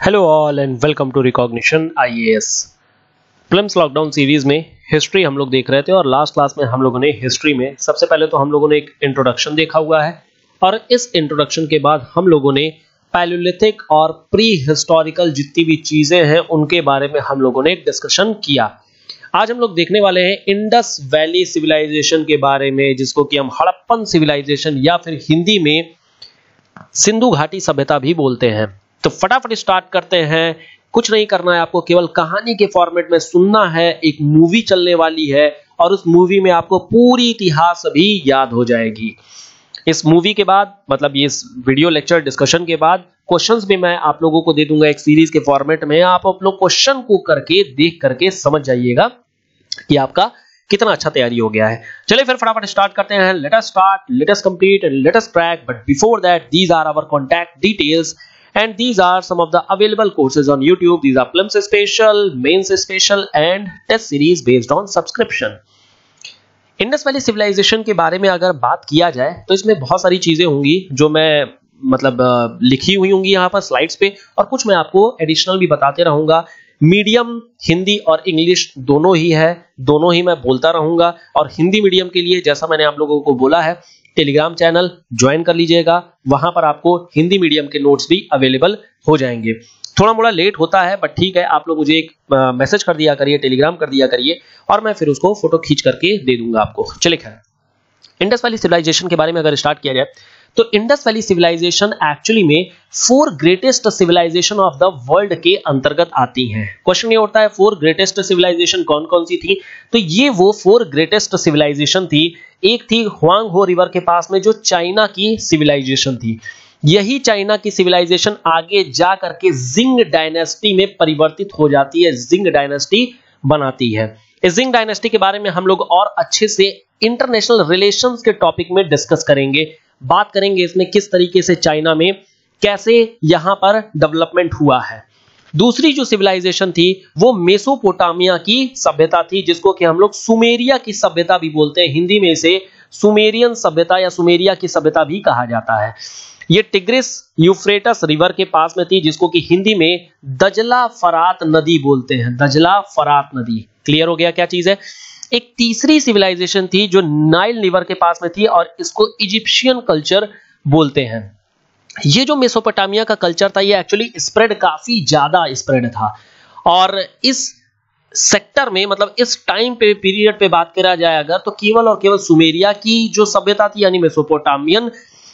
Hello all and welcome to recognition IAS plums lockdown series में history हम लोग देख रहे थे और लास्ट क्लास में हम लोगों ने हिस्ट्री में सबसे पहले तो हम लोगों ने एक इंट्रोडक्शन देखा हुआ है और इस इंट्रोडक्शन के बाद हम लोगों ने पैलोलिथिक और प्री हिस्टोरिकल जितनी भी चीज़ें हैं, उनके बारे में हम लोगों ने डिस्कशन किया। आज हम लोग देखने वाले हैं इंडस वैली सिविलाइजेशन के बारे में, जिसको कि हम हड़प्पन सिविलाइजेशन या फिर हिंदी में सिंधु घाटी सभ्यता भी बोलते हैं। तो फटाफट स्टार्ट करते हैं। कुछ नहीं करना है आपको, केवल कहानी के फॉर्मेट में सुनना है। एक मूवी चलने वाली है और उस मूवी में आपको पूरी इतिहास भी याद हो जाएगी। इस मूवी के बाद मतलब ये इस वीडियो लेक्चर डिस्कशन के बाद क्वेश्चंस भी मैं आप लोगों को दे दूँगा एक सीरीज़ के फॉर्मेट में। आप अपने क्वेश्चन को करके, देख करके समझ जाइएगा। कि आपका कितना अच्छा तैयारी हो गया है चलिए फिर फटाफट स्टार्ट करते हैं let us start let us complete and let us crack but before that these are our contact details and these are some of the available courses on YouTube. These are Plums Special, Mains Special and Test Series based on subscription. Indus Valley civilization के बारे में अगर बात किया जाए तो इसमें बहुत सारी चीज़ें होंगी जो मैं मतलब लिखी हुई होंगी यहाँ पर स्लाइड्स पे और कुछ मैं आपको एडिशनल भी बताते रहूँगा मीडियम हिंदी और इंग्लिश दोनों ही है, दोनों ही मैं बोलता रहूँगा। और हिंदी मीडियम के लिए, जैसा मैंने आप लोगों को बोला है, टेलीग्राम चैनल ज्वाइन कर लीजिएगा। वहाँ पर आपको हिंदी मीडियम के नोट्स भी अवेलेबल हो जाएँगे। थोड़ा मोड़ा लेट होता है बट ठीक है, आप लोग मुझे एक मैसेज कर दिया करिए, टेलीग्राम कर दिया करिए, और मैं फिर उसको फ़ोटो खींच करके दे दूँगा आपको। चलिए खैर। इंडस वैली सिविलाइजेशन के बारे में अगर स्टार्ट किया जाए तो इंडस वैली सिविलाइजेशन एक्चुअली में four greatest civilization of the world के अंतर्गत आती हैं। क्वेश्चन ये उठता है फोर ग्रेटेस्ट सिविलाइजेशन कौन कौन सी थी? तो ये वो फोर ग्रेटेस्ट सिविलाइजेशन थी। एक थी हुआंग हो रिवर के पास में जो चाइना की सिविलाइजेशन थी। यही चाइना की सिविलाइजेशन आगे जा करके जिंग डायनेस्टी में परिवर्तित हो जाती है जिंग डायनेस्टी बनाती है। इस जिंग डायनेस्टी के बारे में हम लोग और अच्छे से इंटरनेशनल रिलेशंस के टॉपिक में डिस्कस करेंगे। बात करेंगे इसमें किस तरीके से चाइना में कैसे यहाँ पर डेवलपमेंट हुआ है। दूसरी जो सिविलाइजेशन थी, वो मेसोपोटामिया की सभ्यता थी, जिसको कि हम लोग सुमेरिया की सभ्यता भी बोलते हैं। हिंदी में इसे सुमेरियन सभ्यता या सुमेरिया की सभ्यता भी कहा जाता है। ये टिग्रिस यूफ्रेटस रिवर के पास में थी, जिसको कि हिंदी में दजला फरात नदी बोलते हैं। दजला फरात नदी। क्लियर हो गया क्या चीज़ है? एक तीसरी सिविलाइजेशन थी जो नाइल रिवर के पास में थी और इसको इजिप्शियन कल्चर बोलते हैं। ये जो मेसोपोटामिया का कल्चर था, ये एक्चुअली स्प्रेड काफ़ी ज़्यादा स्प्रेड था। और इस सेक्टर में मतलब इस टाइम पे पीरियड पे बात करा जाए अगर तो केवल और केवल सुमेरिया की जो सभ्यता थी, यानी मेसोपोटामियन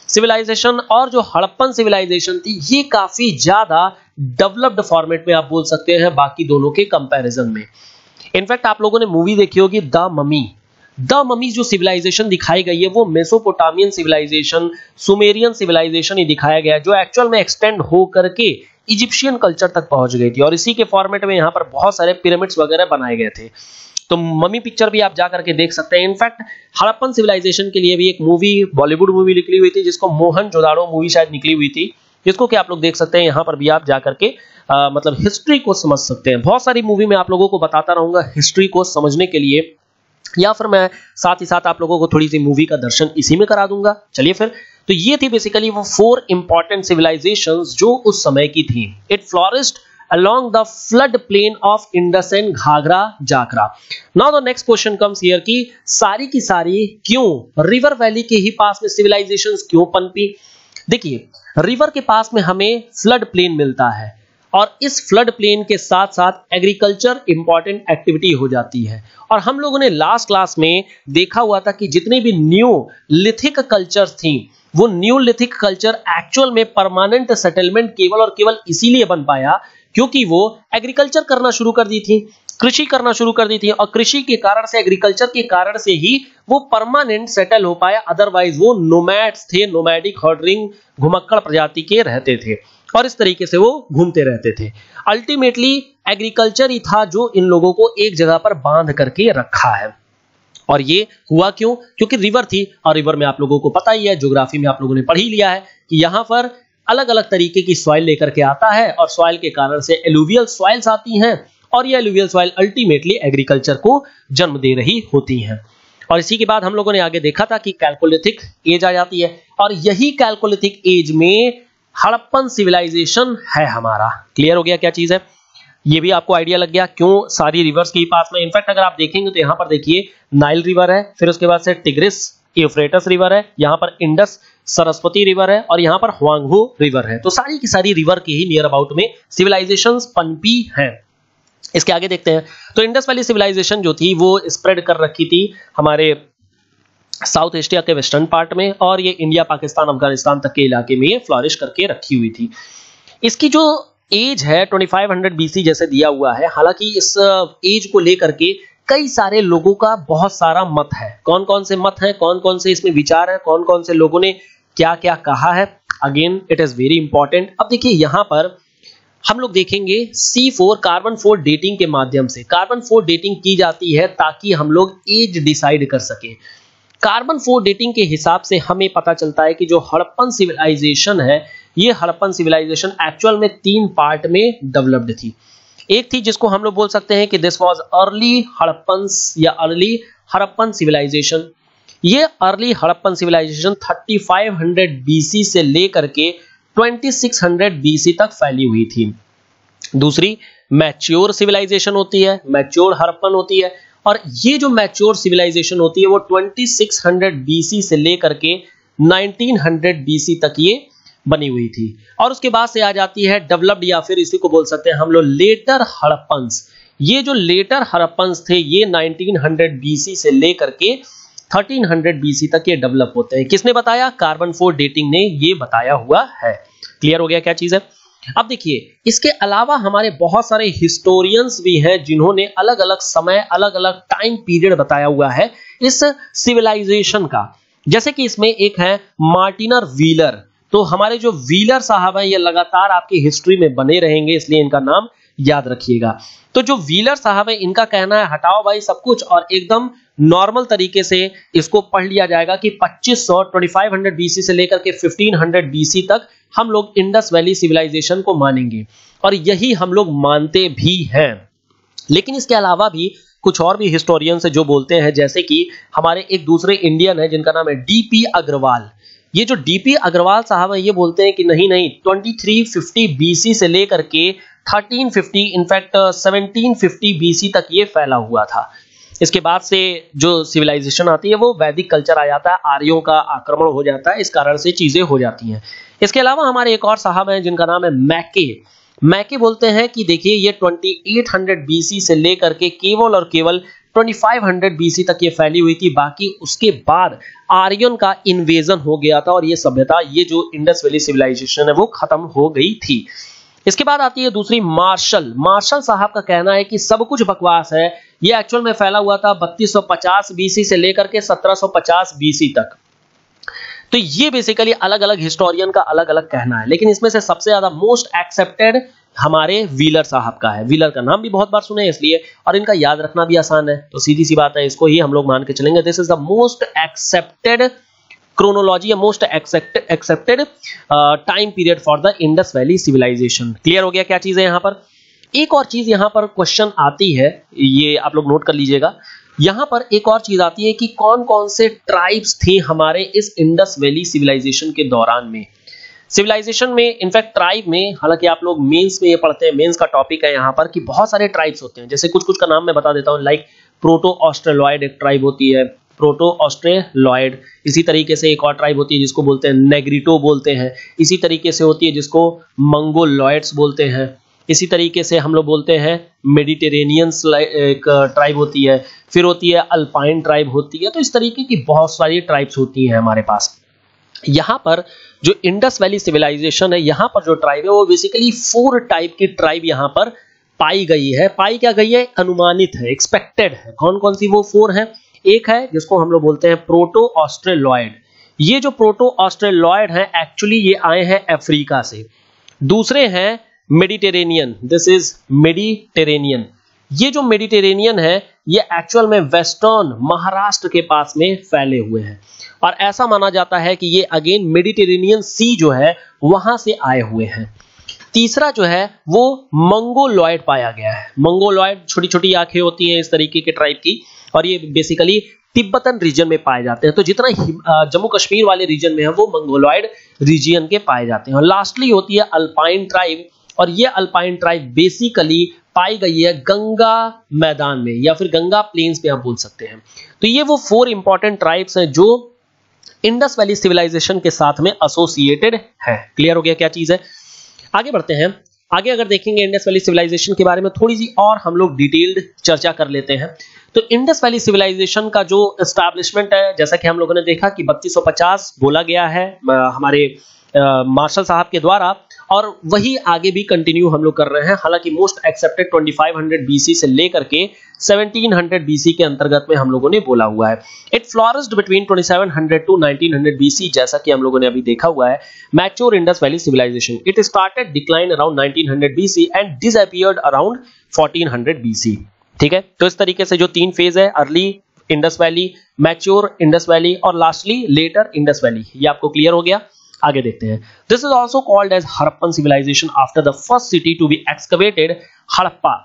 सिविलाइजेशन और जो हड़प्पन सिविलाइजेशन थी, ये काफ़ी ज़्यादा डेवलप्ड फॉर्मेट में आप बोल सकते हैं, बाकी दोनों के कंपैरिजन में। इनफैक्ट आप लोगों ने मूवी देखी होगी द ममी द ममी जो सिविलाइजेशन दिखाई गई है, वो मेसोपोटामियन सिविलाइजेशन, सुमेरियन सिविलाइजेशन ही दिखाया गया जो एक्चुअल में एक्सटेंड हो करके इजिप्शियन कल्चर तक पहुँच गई थी। और इसी के फॉर्मेट में यहाँ पर बहुत सारे पिरामिड्स वगैरह बनाए गए थे। तो मम्मी पिक्चर भी आप जा करके देख सकते हैं। इनफैक्ट हड़प्पन सिविलाइजेशन के लिए भी एक मूवी बॉलीवुड मूवी निकली हुई थी, जिसको मोहन जोदाड़ो मूवी शायद निकली हुई थी। जिसको कि आप लोग देख सकते हैं, यहाँ पर भी आप जा करके आ, मतलब हिस्ट्री को समझ सकते हैं। बहुत सारी मूवी में आप लोगों को बताता रहूँगा हिस्ट्री को समझने के लिए। या फिर मैं साथ ही साथ आप लोगों को थोड़ी सी मूवी का दर्शन इसी में करा दूँगा। चलिए फिर। तो ये थी बेसिकली वो फोर इंपॉर्टेंट सिविलाइजेशन जो उस समय की थी। It along the flood plain of Indus and Ghaghara Hakra now the next question comes here कि सारी की सारी क्यों? रिवर वैली के ही पास में सिविलाइजेशंस क्यों पनपी? देखिए रिवर के पास में हमें फ्लड प्लेन मिलता है। और इस फ्लड प्लेन के साथ साथ एग्रीकल्चर इंपॉर्टेंट एक्टिविटी हो जाती है। और हम लोगों ने लास्ट क्लास में देखा हुआ था कि जितने भी न्यू लिथिक कल्चर थी, वो न्यू लिथिक कल्चर एक्चुअल में परमानेंट सेटलमेंट केवल और केवल इसीलिए बन पाया क्योंकि वो एग्रीकल्चर करना शुरू कर दी थी, कृषि करना शुरू कर दी थी और कृषि के कारण से, एग्रीकल्चर के कारण से ही वो परमानेंट सेटल हो पाया। अदरवाइज़ वो नोमैड्स थे नोमैडिक हॉर्डरिंग घुमक्कड़ प्रजाति के रहते थे। और इस तरीके से वो घूमते रहते थे। अल्टीमेटली एग्रीकल्चर ही था जो इन लोगों को एक जगह पर बाँध करके रखा है। और ये हुआ क्यों? क्योंकि रिवर थी, और रिवर में आप लोगों को पता ही है ज्योग्राफी में आप लोगों ने पढ़ ही लिया है कि यहाँ पर अलग अलग तरीके की सॉइल लेकर के आता है, और सॉइल के कारण से एलुवियल सॉइल्स आती हैं, और ये एलुवियल सॉइल अल्टीमेटली एग्रीकल्चर को जन्म दे रही होती हैं। और इसी के बाद हम लोगों ने आगे देखा था कि कैलकोलिथिक एज आ जाती है, और यही कैलकोलिथिक एज में हड़प्पन सिविलाइजेशन है हमारा। क्लियर हो गया क्या चीज़ है? ये भी आपको आइडिया लग गया, क्यों सारी रिवर्स के पास में? इनफैक्ट अगर आप देखेंगे तो यहाँ पर देखिए नाइल रिवर है, फिर उसके बाद से टिग्रिस यूफ्रेटस रिवर है, यहाँ पर इंडस सरस्वती रिवर है, और यहाँ पर हुआंगहू रिवर है। तो सारी की सारी रिवर के ही नियर अबाउट में सिविलाइजेशन पनपी है। इसके आगे देखते हैं। तो इंडस वैली सिविलाइजेशन जो थी, वो स्प्रेड कर रखी थी हमारे साउथ एशिया के वेस्टर्न पार्ट में और ये इंडिया, पाकिस्तान, अफ़गानिस्तान तक के इलाके में ये फ्लॉरिश करके रखी हुई थी। इसकी जो एज है 2500 बीसी जैसे दिया हुआ है, हालाँकि इस एज को लेकर के कई सारे लोगों का बहुत सारा मत है। कौन कौन से मत हैं कौन कौन से इसमें विचार है कौन कौन से लोगों ने क्या क्या कहा है again it is very important अब देखिए, यहाँ पर हम लोग देखेंगे C4 कार्बन फोर डेटिंग के माध्यम से। कार्बन फोर डेटिंग की जाती है ताकि हम लोग एज डिसाइड कर सके। कार्बन फोर डेटिंग के हिसाब से हमें पता चलता है कि जो हड़प्पन सिविलाइजेशन है, ये हड़प्पन सिविलाइजेशन एक्चुअल में तीन पार्ट में डेवलप्ड थी। एक थी जिसको हम लोग बोल सकते हैं कि दिस वाज अर्ली हड़प्पन या अर्ली हड़प्पन सिविलाइजेशन। ये अर्ली हड़प्पन सिविलाइजेशन 3500 बीसी से लेकर के 2600 बीसी तक फैली हुई थी। दूसरी मैच्योर सिविलाइजेशन होती है मैच्योर हड़प्पन होती है। और ये जो मैच्योर सिविलाइजेशन होती है, वो 2600 बीसी से लेकर के 1900 बीसी तक ये बनी हुई थी। और उसके बाद से आ जाती है डेवलप्ड या फिर इसी को बोल सकते हैं हम लोग लेटर हड़प्पन्स ये जो लेटर हड़प्पन्स थे, ये 1900 बीसी से लेकर के 1300 बीसी तक ये डेवलप होते हैं। किसने बताया? कार्बन फोर डेटिंग ने ये बताया हुआ है। क्लियर हो गया क्या चीज़ है? अब देखिए, इसके अलावा हमारे बहुत सारे हिस्टोरियंस भी हैं जिन्होंने अलग अलग समय अलग अलग टाइम पीरियड बताया हुआ है इस सिविलाइजेशन का। जैसे कि इसमें एक है मार्टिनर व्हीलर। तो हमारे जो व्हीलर साहब हैं, ये लगातार आपकी हिस्ट्री में बने रहेंगे, इसलिए इनका नाम याद रखिएगा। तो जो व्हीलर साहब है, इनका कहना है, हटाओ भाई सब कुछ और एकदम नॉर्मल तरीके से इसको पढ़ लिया जाएगा कि 2500 2500 बीसी से लेकर के 1500 बीसी तक हम लोग इंडस वैली सिविलाइजेशन को मानेंगे। और यही हम लोग मानते भी हैं। लेकिन इसके अलावा भी कुछ और भी हिस्टोरियंस है जो बोलते हैं, जैसे कि हमारे एक दूसरे इंडियन है, जिनका नाम है डीपी अग्रवाल ये जो डीपी अग्रवाल साहब है, ये बोलते हैं कि नहीं नहीं 2350 बीसी से लेकर के 1350 इनफैक्ट 1750 बीसी तक ये फैला हुआ था। इसके बाद से जो सिविलाइजेशन आती है, वो वैदिक कल्चर आ जाता है, आर्यों का आक्रमण हो जाता है, इस कारण से चीज़ें हो जाती हैं। इसके अलावा हमारे एक और साहब हैं, जिनका नाम है मैके। मैके बोलते हैं कि देखिए, ये 2800 बीसी से लेकर के केवल और केवल 2500 बीसी तक ये फैली हुई थी, बाकी उसके बाद आर्यन का इन्वेजन हो गया था और ये सभ्यता, ये जो इंडस वैली सिविलाइजेशन है, वो खत्म हो गई थी। इसके बाद आती है दूसरी मार्शल। मार्शल साहब का कहना है कि सब कुछ बकवास है। ये एक्चुअल में फैला हुआ था 3250 बीसी से लेकर के 1750 बीसी तक। तो ये बेसिकली अलग अलग हिस्टोरियन का अलग अलग कहना है। लेकिन इसमें से सबसे ज़्यादा मोस्ट एक्सेप्टेड हमारे व्हीलर साहब का है। व्हीलर का नाम भी बहुत बार सुने इसलिए, और इनका याद रखना भी आसान है। तो सीधी सी बात है, इसको ही हम लोग मान के चलेंगे। This is the most accepted chronology most accepted time period for the Indus Valley civilization clear हो गया क्या चीज़ है यहाँ पर? एक और चीज़ यहाँ पर क्वेश्चन आती है, ये आप लोग नोट कर लीजिएगा। यहाँ पर एक और चीज़ आती है कि कौन कौन से ट्राइब्स थे हमारे इस इंडस वैली सिविलाइजेशन के दौरान में। सिविलाइजेशन में इनफैक्ट ट्राइब में, हालाँकि आप लोग मेंस में ये पढ़ते हैं मेंस का टॉपिक है यहाँ पर कि बहुत सारे ट्राइब्स होते हैं। जैसे कुछ कुछ का नाम मैं बता देता हूँ लाइक प्रोटो ऑस्ट्रेलॉइड एक ट्राइब होती है प्रोटो ऑस्ट्रेलॉइड इसी तरीके से एक और ट्राइब होती है जिसको बोलते हैं नेग्रिटो बोलते हैं। इसी तरीके से होती है जिसको मंगोलॉइड्स बोलते हैं। इसी तरीके से हम लोग बोलते हैं मेडिटेरेनियंस एक ट्राइब होती है। फिर होती है अल्पाइन ट्राइब होती है। तो इस तरीके की बहुत सारी ट्राइब्स होती हैं हमारे पास। यहाँ पर जो इंडस वैली सिविलाइजेशन है, यहाँ पर जो ट्राइब है, वो बेसिकली फोर टाइप की ट्राइब यहाँ पर पाई गई है। पाई क्या गई है? अनुमानित है एक्सपेक्टेड है। कौन कौन सी वो फोर है? एक है, जिसको हम लोग बोलते हैं प्रोटो ऑस्ट्रेलॉयड ये जो प्रोटो ऑस्ट्रेलॉयड है एक्चुअली ये आए हैं अफ्रीका से। दूसरे हैं मेडिटेरेनियन। दिस इज़ मेडिटेरेनियन ये जो मेडिटेरेनियन है, ये एक्चुअल में वेस्टर्न महाराष्ट्र के पास में फैले हुए हैं। और ऐसा माना जाता है कि ये अगेन मेडिटेरेनियन सी जो है, वहाँ से आए हुए हैं। तीसरा जो है, वो मंगोलॉयड पाया गया है। मंगोलॉयड छोटी छोटी आँखें होती हैं इस तरीके के ट्राइब की, और ये बेसिकली तिब्बतन रीजन में पाए जाते हैं। तो जितना जम्मू कश्मीर वाले रीजन में है, वो मंगोलॉयड रीजन के पाए जाते हैं। और लास्टली होती है अल्पाइन ट्राइब और ये अल्पाइन ट्राइब बेसिकली पाई गई है गंगा मैदान में, या फिर गंगा प्लेन्स पे आप बोल सकते हैं। तो ये वो फोर इंपॉर्टेंट ट्राइब्स हैं जो इंडस वैली सिविलाइजेशन के साथ में एसोसिएटेड है। क्लियर हो गया क्या चीज़ है? आगे बढ़ते हैं। आगे अगर देखेंगे इंडस वैली सिविलाइजेशन के बारे में, थोड़ी सी और हम लोग डिटेल्ड चर्चा कर लेते हैं। तो इंडस वैली सिविलाइजेशन का जो एस्टैब्लिशमेंट है, जैसा कि हम लोगों ने देखा कि 3250 बोला गया है हमारे मार्शल साहब के द्वारा और वही आगे भी कंटिन्यू हम लोग कर रहे हैं। हालाँकि मोस्ट एक्सेप्टेड 2500 बीसी से लेकर के 1700 बीसी के अंतर्गत में हम लोगों ने बोला हुआ है। It flourished between 2700 to 1900 BC जैसा कि हम लोगों ने अभी देखा हुआ है। Mature Indus Valley civilization it started decline around 1900 BC and disappeared around 1400 BC ठीक है? तो इस तरीके से जो तीन फ़ेज़ है early Indus Valley mature Indus Valley और लास्टली लेटर इंडस वैली ये आपको क्लियर हो गया? आगे देखते हैं। This is also called as Harappan civilization after the first city to be excavated Harappa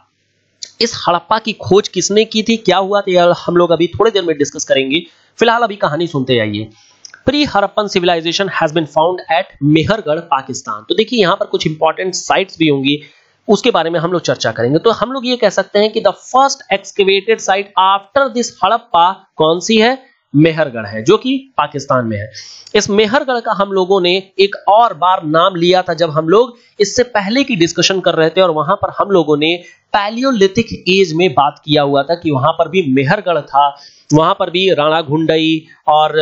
इस हड़प्पा की खोज किसने की थी? क्या हुआ था? हम लोग अभी थोड़ी देर में डिस्कस करेंगे। फ़िलहाल अभी कहानी सुनते जाइए। Pre Harappan civilization has been found at Mehrgarh Pakistan तो देखिए, यहाँ पर कुछ इंपॉर्टेंट साइट्स भी होंगी। उसके बारे में हम लोग चर्चा करेंगे। तो हम लोग ये कह सकते हैं कि the first excavated site after this Harappa कौन सी है? मेहरगढ़ है, जो कि पाकिस्तान में है। इस मेहरगढ़ का हम लोगों ने एक और बार नाम लिया था जब हम लोग इससे पहले की डिस्कशन कर रहे थे और वहाँ पर हम लोगों ने पैलियोलिथिक एज में बात किया हुआ था कि वहाँ पर भी मेहरगढ़ था। वहाँ पर भी राणा घुंडई और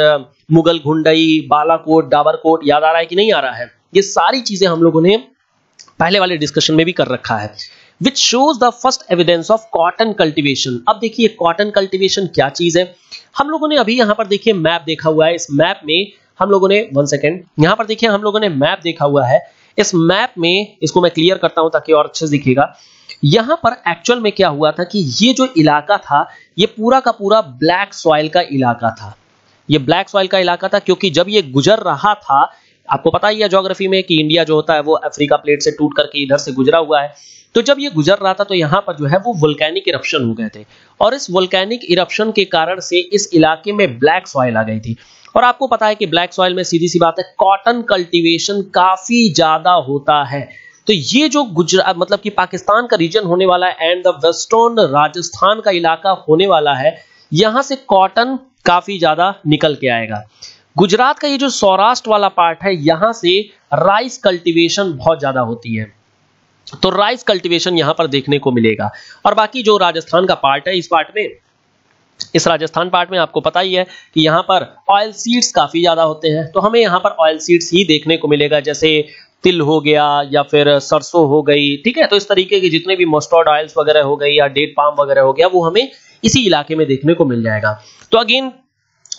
मुगल घुंडई, बालाकोट, डाबरकोट याद आ रहा है कि नहीं आ रहा है? ये सारी चीज़ें हम लोगों ने पहले वाले डिस्कशन में भी कर रखा है। Which shows the first evidence of cotton cultivation अब देखिए कॉटन कल्टिवेशन क्या चीज़ है? हम लोगों ने अभी यहाँ पर देखिए मैप देखा हुआ है। इस मैप में हम लोगों ने वन सेकेंड यहाँ पर देखिए हम लोगों ने मैप देखा हुआ है। इस मैप में, इसको मैं क्लियर करता हूँ ताकि और अच्छे से दिखेगा। यहाँ पर एक्चुअल में क्या हुआ था कि ये जो इलाका था, ये पूरा का पूरा ब्लैक सॉइल का इलाका था। ये ब्लैक सॉइल का इलाका था क्योंकि जब ये गुजर रहा था, आपको पता ही है ज्योग्राफी में कि इंडिया जो होता है, वो अफ्रीका प्लेट से टूट करके इधर से गुजरा हुआ है। तो जब ये गुजर रहा था तो यहाँ पर जो है, वो वोल्केनिक इरप्शन हो गए थे। और इस वोल्केनिक इरप्शन के कारण से इस इलाके में ब्लैक सॉइल आ गई थी। और आपको पता है कि ब्लैक सॉइल में सीधी सी बात है कॉटन कल्टीवेशन काफ़ी ज़्यादा होता है। तो ये जो गुजरात मतलब कि पाकिस्तान का रीजन होने वाला है एंड द वेस्टर्न राजस्थान का इलाका होने वाला है, यहाँ से कॉटन काफ़ी ज़्यादा निकल के आएगा। गुजरात का ये जो सौराष्ट्र वाला पार्ट है, यहाँ से राइस कल्टीवेशन बहुत ज़्यादा होती है। तो राइस कल्टीवेशन यहाँ पर देखने को मिलेगा। और बाकी जो राजस्थान का पार्ट है, इस पार्ट में, इस राजस्थान पार्ट में आपको पता ही है कि यहाँ पर ऑयल सीड्स काफ़ी ज़्यादा होते हैं। तो हमें यहाँ पर ऑयल सीड्स ही देखने को मिलेगा, जैसे तिल हो गया या फिर सरसों हो गई, ठीक है? तो इस तरीके के जितने भी मस्टर्ड ऑयल्स वगैरह हो गई या डेट पाम वगैरह हो गया, वो हमें इसी इलाके में देखने को मिल जाएगा। तो again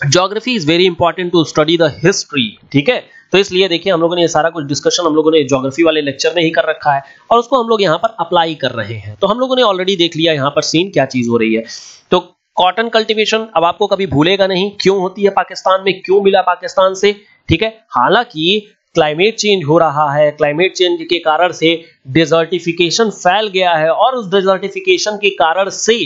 geography is very important to study the history ठीक है? तो इसलिए देखिए, हम लोगों ने ये सारा कुछ डिस्कशन हम लोगों ने ज्योग्राफी वाले लेक्चर में ही कर रखा है और उसको हम लोग यहाँ पर अप्लाई कर रहे हैं। तो हम लोगों ने ऑलरेडी देख लिया यहाँ पर सीन क्या चीज़ हो रही है। तो कॉटन कल्टीवेशन अब आपको कभी भूलेगा नहीं, क्यों होती है पाकिस्तान में, क्यों मिला पाकिस्तान से, ठीक है? हालाँकि क्लाइमेट चेंज हो रहा है क्लाइमेट चेंज के कारण से डिजर्टिफिकेशन फैल गया है और उस डिजर्टिफिकेशन के कारण से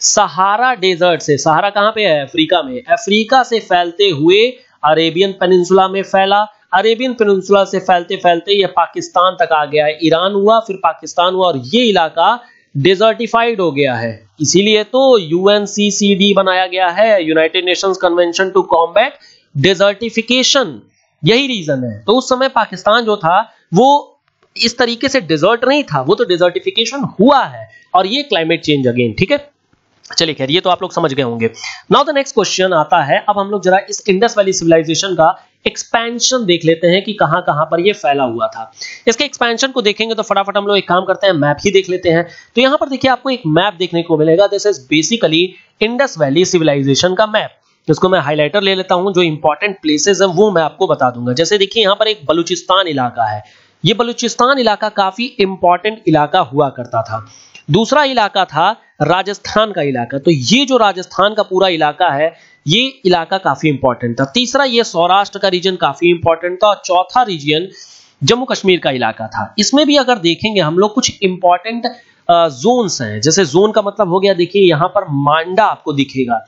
सहारा डेजर्ट से, सहारा कहाँ पे है? अफ्रीका में। अफ्रीका से फैलते हुए अरेबियन पेनिनसुला में फैला। अरेबियन पेनिनसुला से फैलते फैलते ये पाकिस्तान तक आ गया है। ईरान हुआ, फिर पाकिस्तान हुआ और ये इलाका डिजर्टिफाइड हो गया है। इसीलिए तो यूएनसीसीडी बनाया गया है United Nations Convention to Combat Desertification यही रीजन है। तो उस समय पाकिस्तान जो था, वो इस तरीके से डिजर्ट नहीं था, वो तो डिजर्टिफिकेशन हुआ है। और ये क्लाइमेट चेंज अगेन ठीक है? चलिए खैर, ये तो आप लोग समझ गए होंगे। नाउ द नेक्स्ट क्वेश्चन आता है, अब हम लोग जरा इस इंडस वैली सिविलाइजेशन का एक्सपेंशन देख लेते हैं कि कहाँ कहाँ पर ये फैला हुआ था। इसके एक्सपेंशन को देखेंगे तो फटाफट हम लोग एक काम करते हैं मैप ही देख लेते हैं। तो यहाँ पर देखिए, आपको एक मैप देखने को मिलेगा। This is basically Indus Valley civilization का मैप जिसको मैं हाईलाइटर ले लेता हूँ, जो इंपॉर्टेंट प्लेसेस है, वो मैं आपको बता दूँगा। जैसे देखिए, यहाँ पर एक बलूचिस्तान इलाका है। ये बलूचिस्तान इलाका काफ़ी इंपॉर्टेंट इलाका हुआ करता था। दूसरा इलाका था राजस्थान का इलाका। तो ये जो राजस्थान का पूरा इलाका है, ये इलाका काफ़ी इंपॉर्टेंट था। तीसरा, ये सौराष्ट्र का रीजन काफ़ी इंपॉर्टेंट था और चौथा रीजन जम्मू कश्मीर का इलाका था। इसमें भी अगर देखेंगे, हम लोग कुछ इंपॉर्टेंट जोन्स हैं। जैसे जोन का मतलब हो गया, देखिए, यहाँ पर मांडा आपको दिखेगा।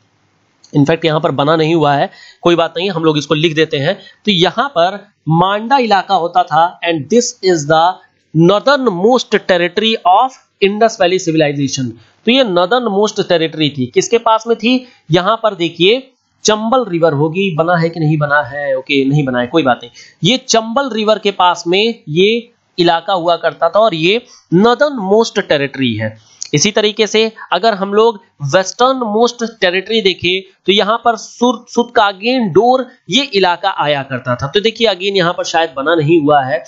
इनफैक्ट यहाँ पर बना नहीं हुआ है, कोई बात नहीं, हम लोग इसको लिख देते हैं। तो यहाँ पर मांडा इलाका होता था and this is the northern most territory of Indus Valley civilization तो ये नॉर्दर्न मोस्ट टेरिटरी थी। किसके पास में थी? यहाँ पर देखिए, चंबल रिवर होगी, बना है कि नहीं बना है? ओके नहीं बना है, कोई बात नहीं। ये चंबल रिवर के पास में ये इलाका हुआ करता था और ये नदन मोस्ट टेरिटरी है। इसी तरीके से अगर हम लोग वेस्टर्न मोस्ट टेरिटरी देखें तो यहाँ पर सुर सुतकागेन डोर ये इलाका आया करता था। तो देखिए, अगेन यहाँ पर शायद बना नहीं हुआ है।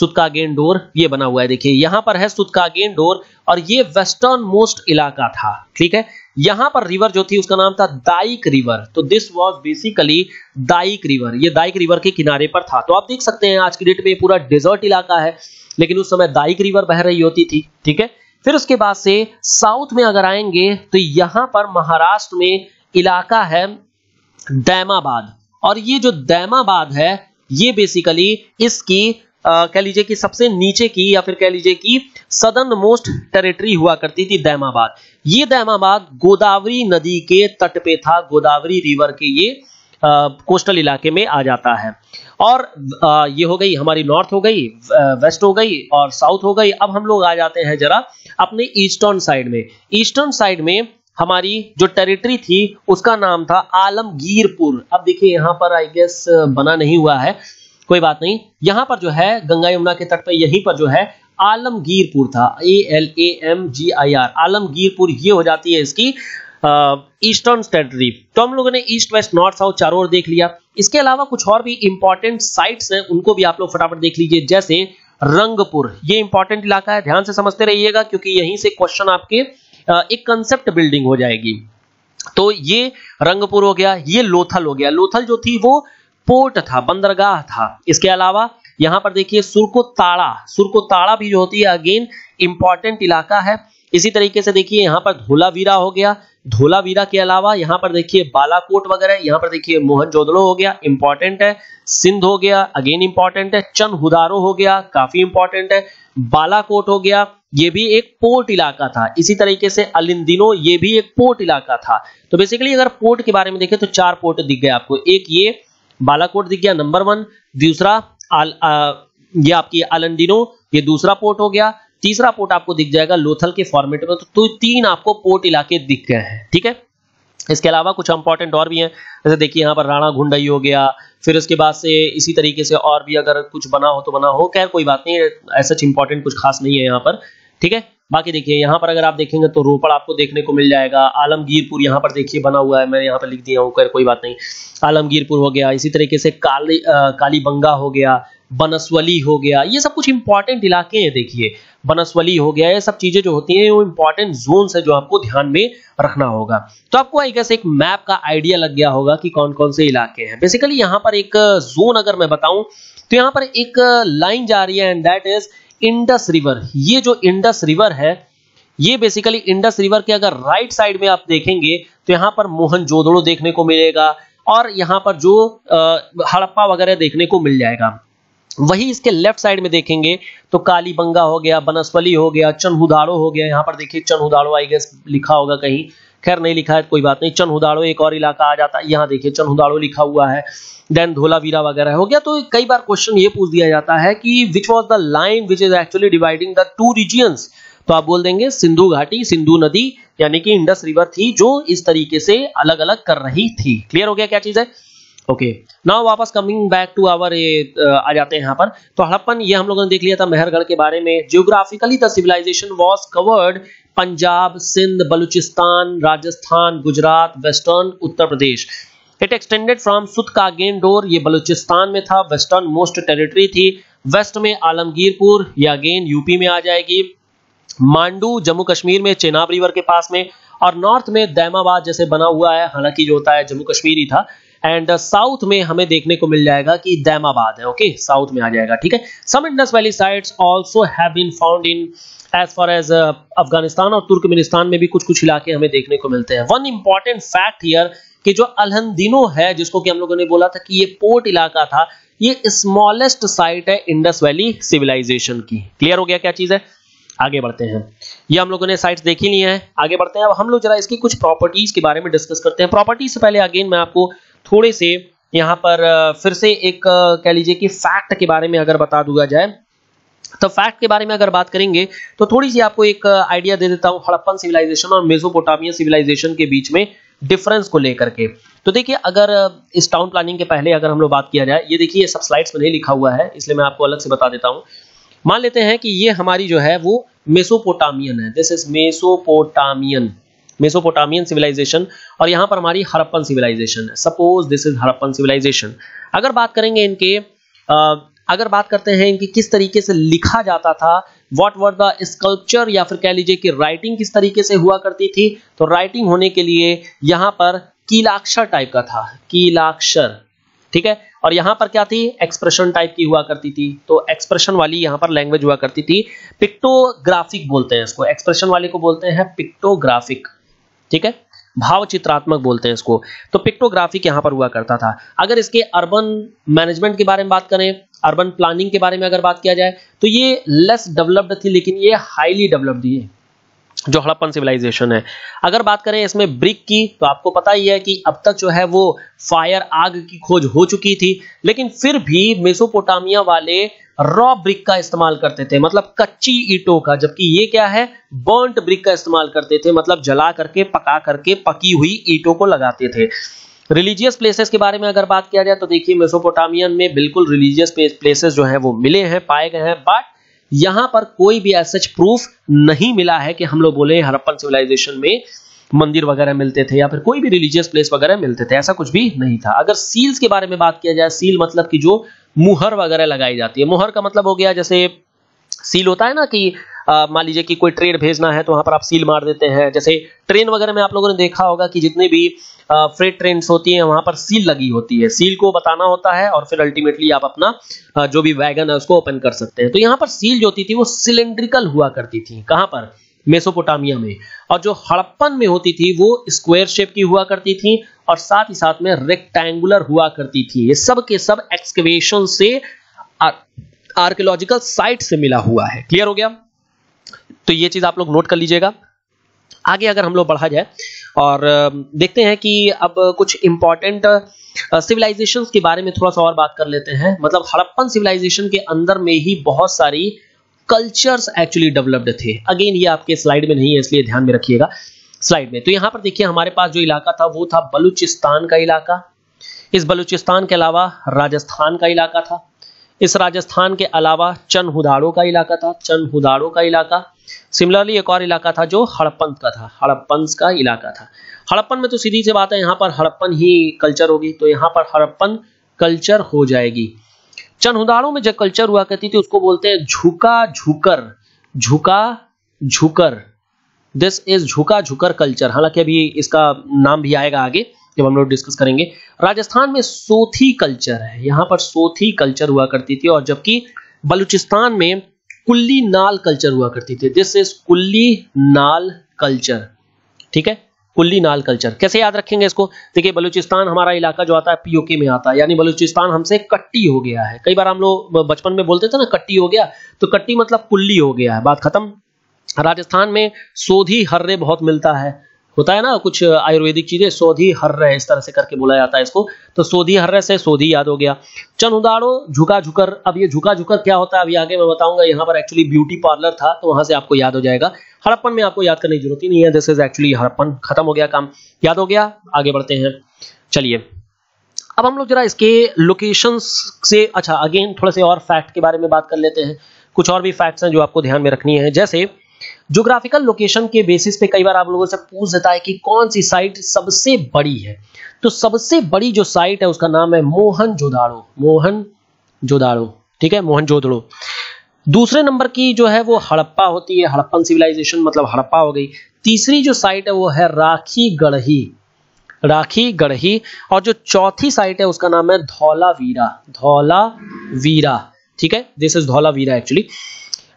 सुतकागेन डोर, ये बना हुआ है, देखिए, यहाँ पर है सुतकागेन डोर, और ये वेस्टर्न मोस्ट इलाका था, ठीक है? यहाँ पर रिवर जो थी, उसका नाम था दाइक रिवर तो this was basically Daik river ये दाइक रिवर के किनारे पर था। तो आप देख सकते हैं, आज की डेट में पूरा डेजर्ट इलाका है, लेकिन उस समय दाइक रिवर बह रही होती थी, ठीक है? फिर उसके बाद से साउथ में अगर आएँगे तो यहाँ पर महाराष्ट्र में इलाका है दैमाबाद और ये जो दैमाबाद है, ये बेसिकली इसकी कह लीजिए कि सबसे नीचे की या फिर कह लीजिए कि सदर्न मोस्ट टेरिटरी हुआ करती थी दैमाबाद। ये दैमाबाद गोदावरी नदी के तट पे था गोदावरी रिवर के ये कोस्टल इलाके में आ जाता है। और आ, ये हो गई हमारी नॉर्थ हो गई वेस्ट हो गई और साउथ हो गई। अब हम लोग आ जाते हैं जरा अपने ईस्टर्न साइड में। ईस्टर्न साइड में हमारी जो टेरिटरी थी उसका नाम था आलमगीरपुर। अब देखिए यहाँ पर आई गेस बना नहीं हुआ है। कोई बात नहीं। यहाँ पर जो है, गंगा यमुना के तट पर, यहीं पर जो है, आलमगीरपुर था। A L A M G I R Alamgirpur ये हो जाती है इसकी ईस्टर्न टेरिटरी। तो हम लोगों ने ईस्ट, वेस्ट, नॉर्थ, साउथ, चारों ओर देख लिया। इसके अलावा कुछ और भी इंपॉर्टेंट साइट्स हैं, उनको भी आप लोग फटाफट देख लीजिए, जैसे रंगपुर। ये इंपॉर्टेंट इलाका है, ध्यान से समझते रहिएगा, क्योंकि यहीं से क्वेश्चन आपके एक कंसेप्ट बिल्डिंग हो जाएगी। तो ये रंगपुर हो गया, ये लोथल हो गया। लोथल जो थी वो पोर्ट था, बंदरगाह था। इसके अलावा यहाँ पर देखिए सुरको ताड़ा सुरको ताड़ा भी जो होती है अगेन इंपॉर्टेंट इलाका है। इसी तरीके से देखिए यहाँ पर धोलावीरा हो गया। धोलावीरा के अलावा यहाँ पर देखिए बालाकोट वगैरह, यहाँ पर देखिए मोहनजोदड़ो हो गया इंपॉर्टेंट है। सिंध हो गया अगेन इंपॉर्टेंट है। चंद हुदारो हो गया, काफ़ी इंपॉर्टेंट है। बालाकोट हो गया, ये भी एक पोर्ट इलाका था। इसी तरीके से अलिंदिनो, ये भी एक पोर्ट इलाका था। तो बेसिकली अगर पोर्ट के बारे में देखें तो चार पोर्ट दिख गए आपको। एक ये बालाकोट दिख गया नंबर वन दूसरा आल, आ, ये आपकी आलंडिनो ये दूसरा पोर्ट हो गया तीसरा पोर्ट आपको दिख जाएगा लोथल के फॉर्मेट में तो, तो तीन आपको पोर्ट इलाके दिख गए हैं ठीक है? इसके अलावा कुछ इंपॉर्टेंट और भी हैं जैसे देखिए यहाँ पर राणा घुंडई हो गया फिर उसके बाद से इसी तरीके से और भी अगर कुछ बना हो तो बना हो खैर कोई बात नहीं ऐसा इंपॉर्टेंट कुछ खास नहीं है यहाँ पर। ठीक है? बाकी देखिए, यहाँ पर अगर आप देखेंगे तो रोपड़ आपको देखने को मिल जाएगा। आलमगीरपुर यहाँ पर देखिए बना हुआ है। मैं यहाँ पर लिख दिया हूँ कोई बात नहीं। आलमगीरपुर हो गया, इसी तरीके से काली कालीबंगा हो गया, बनसवली हो गया। ये सब कुछ इंपॉर्टेंट इलाके हैं, देखिए। बनसवली हो गया, ये सब चीज़ें जो होती हैं, वो इंपॉर्टेंट जोन है जो आपको ध्यान में रखना होगा। तो आपको आई गेस एक मैप का आइडिया लग गया होगा कि कौन कौन से इलाके हैं। बेसिकली यहाँ पर एक जोन अगर मैं बताऊँ तो यहाँ पर एक लाइन जा रही है and that is Indus river ये जो इंडस रिवर है, ये बेसिकली इंडस रिवर के अगर राइट साइड में आप देखेंगे तो यहाँ पर मोहनजोदड़ो देखने को मिलेगा और यहाँ पर जो हड़प्पा वगैरह देखने को मिल जाएगा। वही इसके लेफ़्ट साइड में देखेंगे तो कालीबंगा हो गया बनस्पली हो गया, चनहुदाड़ो हो गया। यहाँ पर देखिए चनहुदाड़ो आई गेस लिखा होगा कहीं। खैर नहीं लिखा है, कोई बात नहीं। चनहुदाड़ो एक और इलाका आ जाता है। यहाँ देखिए, चनहुदाड़ो लिखा हुआ है। देन धोलावीरा वगैरह। हो गया तो कई बार क्वेश्चन ये पूछ दिया जाता है कि which was the line which is actually dividing the two regions तो आप बोल देंगे सिंधु घाटी, सिंधु नदी, यानी कि इंडस रिवर थी, जो इस तरीके से अलग अलग कर रही थी। क्लियर हो गया क्या चीज़ है? ओके नाउ वापस कमिंग बैक टू आवर आ जाते हैं यहाँ पर। तो हड़प्पन, ये हम लोगों ने देख लिया था मेहरगढ़ के बारे में। Geographically the civilization was covered Punjab, Sindh, Balochistan, Rajasthan, Gujarat western Uttar Pradesh. It extended from Sutkagen Dor ये बलूचिस्तान में था वेस्टर्न मोस्ट टेरिटरी थी। वेस्ट में आलमगीरपुर, या अगेन यूपी में आ जाएगी। मांडू, जम्मू कश्मीर में, चेनाब रिवर के पास में। और नॉर्थ में दैमाबाद जैसे बना हुआ है। हालाँकि जो होता है, जम्मू कश्मीर ही था। एंड साउथ में हमें देखने को मिल जाएगा कि दैमाबाद है ओके साउथ में आ जाएगा, ठीक है? Some Indus Valley sites also have been found in as far as Afghanistan और तुर्कमेनिस्तान में भी कुछ कुछ इलाके हमें देखने को मिलते हैं। वन इंपॉर्टेंट फैक्ट हियर कि जो अलहंदिनो है, जिसको कि हम लोगों ने बोला था कि ये पोर्ट इलाका था, ये स्मॉलेस्ट साइट है इंडस वैली सिविलाइजेशन की। क्लियर हो गया क्या चीज़ है? आगे बढ़ते हैं। ये हम लोगों ने साइट्स देखी ली हैं। आगे बढ़ते हैं। अब हम लोग जरा इसकी कुछ प्रॉपर्टीज़ के बारे में डिस्कस करते हैं। प्रॉपर्टीज़ से पहले अगेन मैं आपको थोड़े से यहाँ पर फिर से एक कह लीजिए कि फैक्ट के बारे में अगर बता दूँगा जाए तो फैक्ट के बारे में अगर बात करेंगे तो थोड़ी सी आपको एक आइडिया दे देता हूँ हड़प्पन सिविलाइजेशन और मेसोपोटामिया सिविलाइजेशन के बीच में डिफरेंस को लेकर के। तो देखिए, अगर इस टाउन प्लानिंग के पहले अगर हम लोग बात किया जाए, ये देखिए सब स्लाइड्स में नहीं लिखा हुआ है, इसलिए मैं आपको अलग से बता देता हूँ। मान लेते हैं कि ये हमारी जो है, वो मेसोपोटामियन है। This is Mesopotamian Mesopotamian civilization और यहाँ पर हमारी हड़प्पन सिविलाइजेशन है। Suppose this is Harappan civilization अगर बात करेंगे इनके आ, अगर बात करते हैं इनकी किस तरीके से लिखा जाता था वॉट वर द स्कल्पचर या फिर कह लीजिए कि राइटिंग किस तरीके से हुआ करती थी तो राइटिंग होने के लिए यहाँ पर कीलाक्षर टाइप का था। कीलाक्षर ठीक है? और यहाँ पर क्या थी? एक्सप्रेशन टाइप की हुआ करती थी। तो एक्सप्रेशन वाली यहाँ पर लैंग्वेज हुआ करती थी। पिक्टोग्राफिक बोलते हैं इसको। एक्सप्रेशन वाले को बोलते हैं पिक्टोग्राफिक ठीक है? भाव चित्रात्मक बोलते हैं इसको। तो पिक्टोग्राफिक यहाँ पर हुआ करता था। अगर इसके अर्बन मैनेजमेंट के बारे में बात करें अर्बन प्लानिंग के बारे में अगर बात किया जाए तो ये लेस डेवलप्ड थी, लेकिन ये हाईली डेवलप्ड थी। जो हड़प्पन सिविलाइजेशन है। अगर बात करें इसमें ब्रिक की तो आपको पता ही है कि अब तक जो है वो फायर आग की खोज हो चुकी थी, लेकिन फिर भी मेसोपोटामिया वाले रॉ ब्रिक का इस्तेमाल करते थे। मतलब कच्ची ईटों का, जबकि ये क्या है? बर्ंट ब्रिक का इस्तेमाल करते थे मतलब जला करके, पका करके, पकी हुई ईटों को लगाते थे। रिलीजियस प्लेसेस के बारे में अगर बात किया जाए तो देखिए मेसोपोटामियन में बिल्कुल रिलीजियस प्लेसेस जो है वो मिले हैं, पाए गए हैं बट यहाँ पर कोई भी ऐसा प्रूफ नहीं मिला है कि हम लोग बोले हरप्पन सिविलाइजेशन में मंदिर वगैरह मिलते थे या फिर कोई भी रिलीजियस प्लेस वगैरह मिलते थे, ऐसा कुछ भी नहीं था। अगर सील्स के बारे में बात किया जाए सील मतलब कि जो मुहर वगैरह लगाई जाती है। मुहर का मतलब हो गया जैसे सील होता है ना कि मान लीजिए कि कोई ट्रेन भेजना है तो वहाँ पर आप सील मार देते हैं। जैसे ट्रेन वगैरह में आप लोगों ने देखा होगा कि जितने भी फ्रेट ट्रेन होती हैं, वहाँ पर सील लगी होती है। सील को बताना होता है और फिर अल्टीमेटली आप अपना जो भी वैगन है उसको ओपन कर सकते हैं। तो यहाँ पर सील जो होती थी वो सिलेंड्रिकल हुआ करती थी। कहाँ पर? मेसोपोटामिया में। और जो हड़प्पन में होती थी वो स्क्वायर शेप की हुआ करती थी और साथ ही साथ में रेक्टेंगुलर हुआ करती थी। ये सब के सब एक्सकवेशन से आर्कियोलॉजिकल साइट से मिला हुआ है। क्लियर हो गया? तो ये चीज़ आप लोग नोट कर लीजिएगा। आगे अगर हम लोग बढ़ा जाए और देखते हैं कि अब कुछ इंपॉर्टेंट सिविलाइजेशन के बारे में थोड़ा सा और बात कर लेते हैं। मतलब हड़प्पन सिविलाइजेशन के अंदर में ही बहुत सारी कल्चर्स एक्चुअली डेवलप्ड थे। अगेन ये आपके स्लाइड में नहीं है, इसलिए ध्यान में रखिएगा। स्लाइड में। तो यहाँ पर देखिए, हमारे पास जो इलाका था, वो था बलूचिस्तान का इलाका। इस बलूचिस्तान के अलावा राजस्थान का इलाका था। इस राजस्थान के अलावा चनहुदाड़ो का इलाका था चनहुदाड़ो का इलाका। सिमिलरली एक और इलाका था जो हड़प्पन का था, हड़प्पन का इलाका था। हड़प्पन में तो सीधी सी बात है, यहाँ पर हड़प्पन ही कल्चर होगी तो यहाँ पर हड़प्पन कल्चर हो जाएगी। चनहुदाड़ो में जो कल्चर हुआ करती थी, उसको बोलते हैं झुका झुकर झुका झुकर। दिस इज़ झुका झुकर कल्चर। हालाँकि अभी इसका नाम भी आएगा आगे। जब हम लोग डिस्कस करेंगे, राजस्थान में सोथी कल्चर है। यहाँ पर सोथी कल्चर हुआ करती थी और जबकि बलूचिस्तान में कुल्ली नाल कल्चर हुआ करती थी। दिस इज़ कुल्ली नाल कल्चर ठीक है? कुल्ली नाल कल्चर कैसे याद रखेंगे इसको? देखिए, बलूचिस्तान हमारा इलाका जो आता है पीओके में आता है। यानी बलूचिस्तान हमसे कट्टी हो गया है। कई बार हम लोग बचपन में बोलते थे ना, कट्टी हो गया। तो कट्टी मतलब कुल्ली हो गया है। बात खत्म। राजस्थान में सोधी हर्रे बहुत मिलता है। होता है ना, कुछ आयुर्वेदिक चीज़ें, सोधी हर्र इस तरह से करके बोला जाता है इसको। तो सोधी हर्र से सोधी याद हो गया। चन उदाड़ो झुका झुकर। अब ये झुका झुकर क्या होता है? अभी आगे मैं बताऊँगा, यहाँ पर एक्चुअली ब्यूटी पार्लर था तो वहाँ से आपको याद हो जाएगा। हड़प्पन में आपको याद करने की ज़रूरत ही नहीं है। This is actually Harappan. खत्म हो गया काम। याद हो गया? आगे बढ़ते हैं। चलिए। अब हम लोग जरा इसके लोकेशन से अच्छा अगेन थोड़े से और फैक्ट के बारे में बात कर लेते हैं। कुछ और भी फैक्ट्स हैं जो आपको ध्यान में रखनी है। जैसे जोग्राफिकल लोकेशन के बेसिस पे कई बार आप लोगों से पूछ देता है कि कौन सी साइट सबसे बड़ी है। तो सबसे बड़ी जो साइट है, उसका नाम है मोहन जोदाड़ो। मोहन जोदाड़ो, ठीक है? मोहन जोदड़ो। दूसरे नंबर की जो है, वो हड़प्पा होती है। हड़प्पन सिविलाइजेशन मतलब हड़प्पा हो गई। तीसरी जो साइट है, वो है राखी गढ़ही। राखी गढ़ही। और जो चौथी साइट है, उसका नाम है धौला वीरा धौला वीरा ठीक है? This is Dholavira actually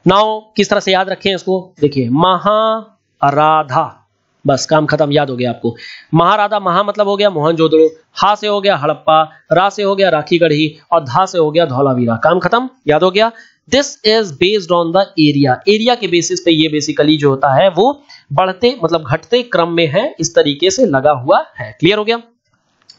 now किस तरह से याद रखें इसको? देखिए, महाराधा। बस, काम खत्म, याद हो गया आपको। महाराधा, महा मतलब हो गया मोहनजोदड़ो हा से हो गया हड़प्पा, रा से हो गया राखी गढ़ी और धा से हो गया धौलावीरा। काम खत्म, याद हो गया? This is based on the area area के बेसिस पे ये बेसिकली जो होता है, वो बढ़ते मतलब घटते क्रम में है, इस तरीके से लगा हुआ है। क्लियर हो गया?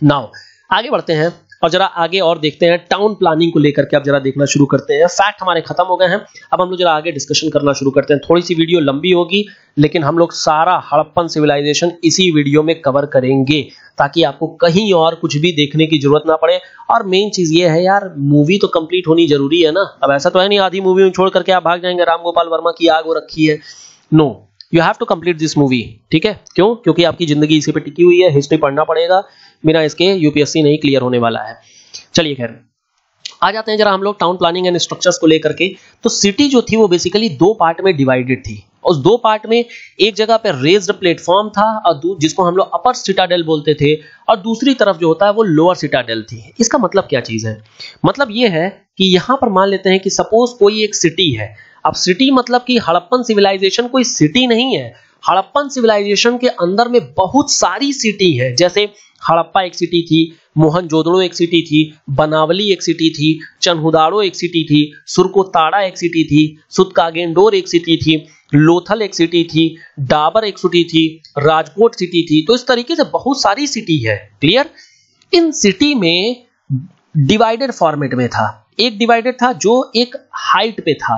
नाउ आगे बढ़ते हैं। और जरा आगे और देखते हैं टाउन प्लानिंग को लेकर के अब जरा देखना शुरू करते हैं। फैक्ट हमारे खत्म हो गए हैं। अब हम लोग जरा आगे डिस्कशन करना शुरू करते हैं। थोड़ी सी वीडियो लंबी होगी, लेकिन हम लोग सारा हड़प्पन सिविलाइजेशन इसी वीडियो में कवर करेंगे, ताकि आपको कहीं और कुछ भी देखने की ज़रूरत ना पड़े। और मेन चीज़ ये है यार मूवी तो कंप्लीट होनी ज़रूरी है ना? अब ऐसा तो है नहीं, आधी मूवी छोड़ करके आप भाग जाएँगे, राम गोपाल वर्मा की आग वो रखी है। No you have to complete this movie ठीक है? क्यों? क्योंकि आपकी ज़िंदगी इसी पे टिकी हुई है हिस्ट्री पढ़ना पड़ेगा। बिना इसके यूपीएससी नहीं क्लियर होने वाला है। चलिए खैर, आ जाते हैं जरा हम लोग टाउन प्लानिंग एंड स्ट्रक्चर्स को लेकर के। तो सिटी जो थी वो बेसिकली दो पार्ट में डिवाइडेड थी। उस दो पार्ट में एक जगह पे रेज्ड प्लेटफॉर्म था और जिसको हम लोग अपर सिटाडेल बोलते थे और दूसरी तरफ़ जो होता है वो लोअर सिटाडेल थी। इसका मतलब क्या चीज़ है? मतलब ये है कि यहाँ पर मान लेते हैं कि सपोज़ कोई एक सिटी है। अब सिटी मतलब कि हड़प्पन सिविलाइजेशन कोई सिटी नहीं है। हड़प्पन सिविलाइजेशन के अंदर में बहुत सारी सिटी है। जैसे हड़प्पा एक सिटी थी, मोहनजोदड़ो एक सिटी थी, बनावली एक सिटी थी, चनहुदाड़ो एक सिटी थी, सुरकोताड़ा एक सिटी थी, सुतकागेंडोर एक सिटी थी, लोथल एक सिटी थी, डाबर एक सिटी थी, राजकोट सिटी थी। तो इस तरीके से बहुत सारी सिटी है क्लियर इन सिटी में डिवाइडेड फॉर्मेट में था। एक डिवाइडेड था जो एक हाइट पे था।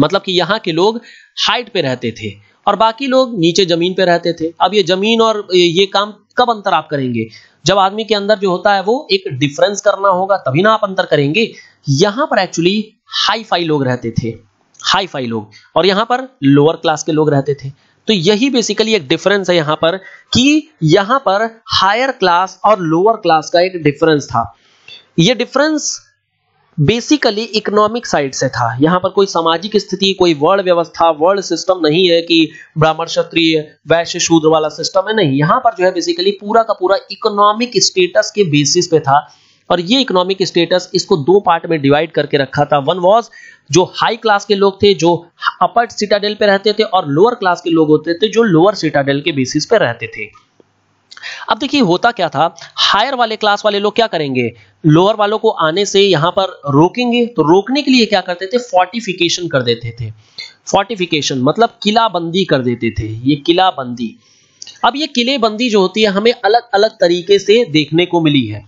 मतलब कि यहाँ के लोग हाइट पे रहते थे और बाकी लोग नीचे ज़मीन पे रहते थे। अब ये ज़मीन और ये काम कब अंतर आप करेंगे? जब आदमी के अंदर जो होता है, वो एक डिफरेंस करना होगा, तभी ना आप अंतर करेंगे। यहाँ पर एक्चुअली हाई फाई लोग रहते थे हाई फाई लोग, और यहाँ पर लोअर क्लास के लोग रहते थे। तो यही बेसिकली एक डिफरेंस है यहाँ पर, कि यहाँ पर हायर क्लास और लोअर क्लास का एक डिफरेंस था। ये डिफरेंस बेसिकली इकोनॉमिक साइड से था। यहाँ पर कोई सामाजिक स्थिति, कोई वर्ल्ड व्यवस्था वर्ल्ड सिस्टम नहीं है कि ब्राह्मण, क्षत्रिय, वैश्य, शूद्र वाला सिस्टम है नहीं। यहाँ पर जो है बेसिकली पूरा का पूरा इकोनॉमिक स्टेटस के बेसिस पे था। और ये इकोनॉमिक स्टेटस इसको दो पार्ट में डिवाइड करके रखा था। वन वॉज़ जो हाई क्लास के लोग थे, जो अपर सिटाडेल पे रहते थे और लोअर क्लास के लोग होते थे, जो लोअर सिटाडेल के बेसिस पे रहते थे। अब देखिए होता क्या था? हायर वाले क्लास वाले लोग क्या करेंगे? लोअर वालों को आने से यहाँ पर रोकेंगे तो रोकने के लिए क्या करते थे? फोर्टिफिकेशन कर देते थे। फोर्टिफिकेशन मतलब किला बंदी कर देते थे, ये किला बंदी अब ये किले बंदी जो होती है, हमें अलग अलग तरीके से देखने को मिली है।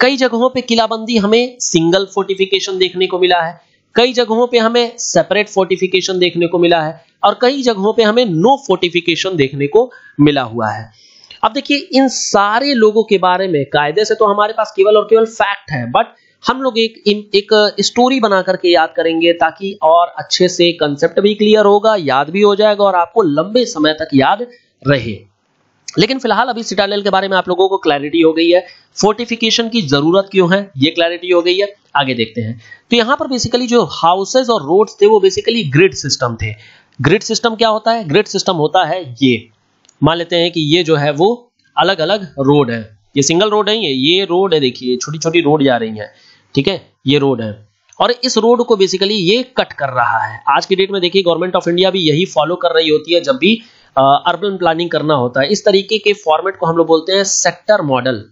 कई जगहों पे किलाबंदी हमें सिंगल फोर्टिफिकेशन देखने को मिला है। कई जगहों पे हमें सेपरेट फोर्टिफिकेशन देखने को मिला है। और कई जगहों पे हमें नो फोर्टिफिकेशन देखने को मिला हुआ है। अब देखिए, इन सारे लोगों के बारे में कायदे से तो हमारे पास केवल और केवल फैक्ट है बट हम लोग एक एक स्टोरी बना करके याद करेंगे ताकि और अच्छे से कंसेप्ट भी क्लियर होगा, याद भी हो जाएगा और आपको लंबे समय तक याद रहे। लेकिन फ़िलहाल अभी सिटाडेल के बारे में आप लोगों को क्लैरिटी हो गई है। फोर्टिफिकेशन की ज़रूरत क्यों है? ये क्लैरिटी हो गई है। आगे देखते हैं। तो यहाँ पर बेसिकली जो हाउसेज और रोड्स थे, वो बेसिकली ग्रिड सिस्टम थे। ग्रिड सिस्टम क्या होता है? ग्रिड सिस्टम होता है ये। मान लेते हैं कि ये जो है वो अलग अलग रोड है। ये सिंगल रोड है, ये रोड है, देखिए छोटी छोटी रोड जा रही है, ठीक है? ये रोड है। और इस रोड को बेसिकली ये कट कर रहा है। आज की डेट में देखिए गवर्नमेंट ऑफ़ इंडिया भी यही फॉलो कर रही होती है जब भी अर्बन प्लानिंग करना होता है। इस तरीके के फॉर्मेट को हम लोग बोलते हैं sector model